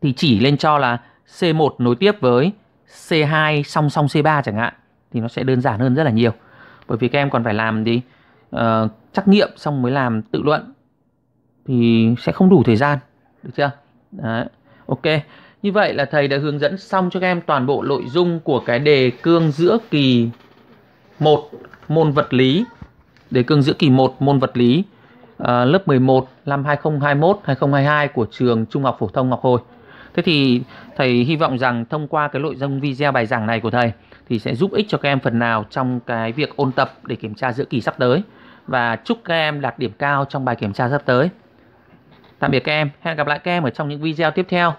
Thì chỉ lên cho là C1 nối tiếp với C2 song song C3 chẳng hạn thì nó sẽ đơn giản hơn rất là nhiều. Bởi vì các em còn phải làm đi uh, ờ, trắc nghiệm xong mới làm tự luận thì sẽ không đủ thời gian được chưa? Đấy. ok như vậy là thầy đã hướng dẫn xong cho các em toàn bộ nội dung của cái đề cương giữa kỳ 1 môn vật lý. Đề cương giữa kỳ 1 môn vật lý à, lớp 11 năm 2021-2022 của trường Trung học phổ thông Ngọc Hồi. Thế thì thầy hy vọng rằng thông qua cái nội dung video bài giảng này của thầy thì sẽ giúp ích cho các em phần nào trong cái việc ôn tập để kiểm tra giữa kỳ sắp tới và chúc các em đạt điểm cao trong bài kiểm tra sắp tới. Tạm biệt các em, hẹn gặp lại các em ở trong những video tiếp theo.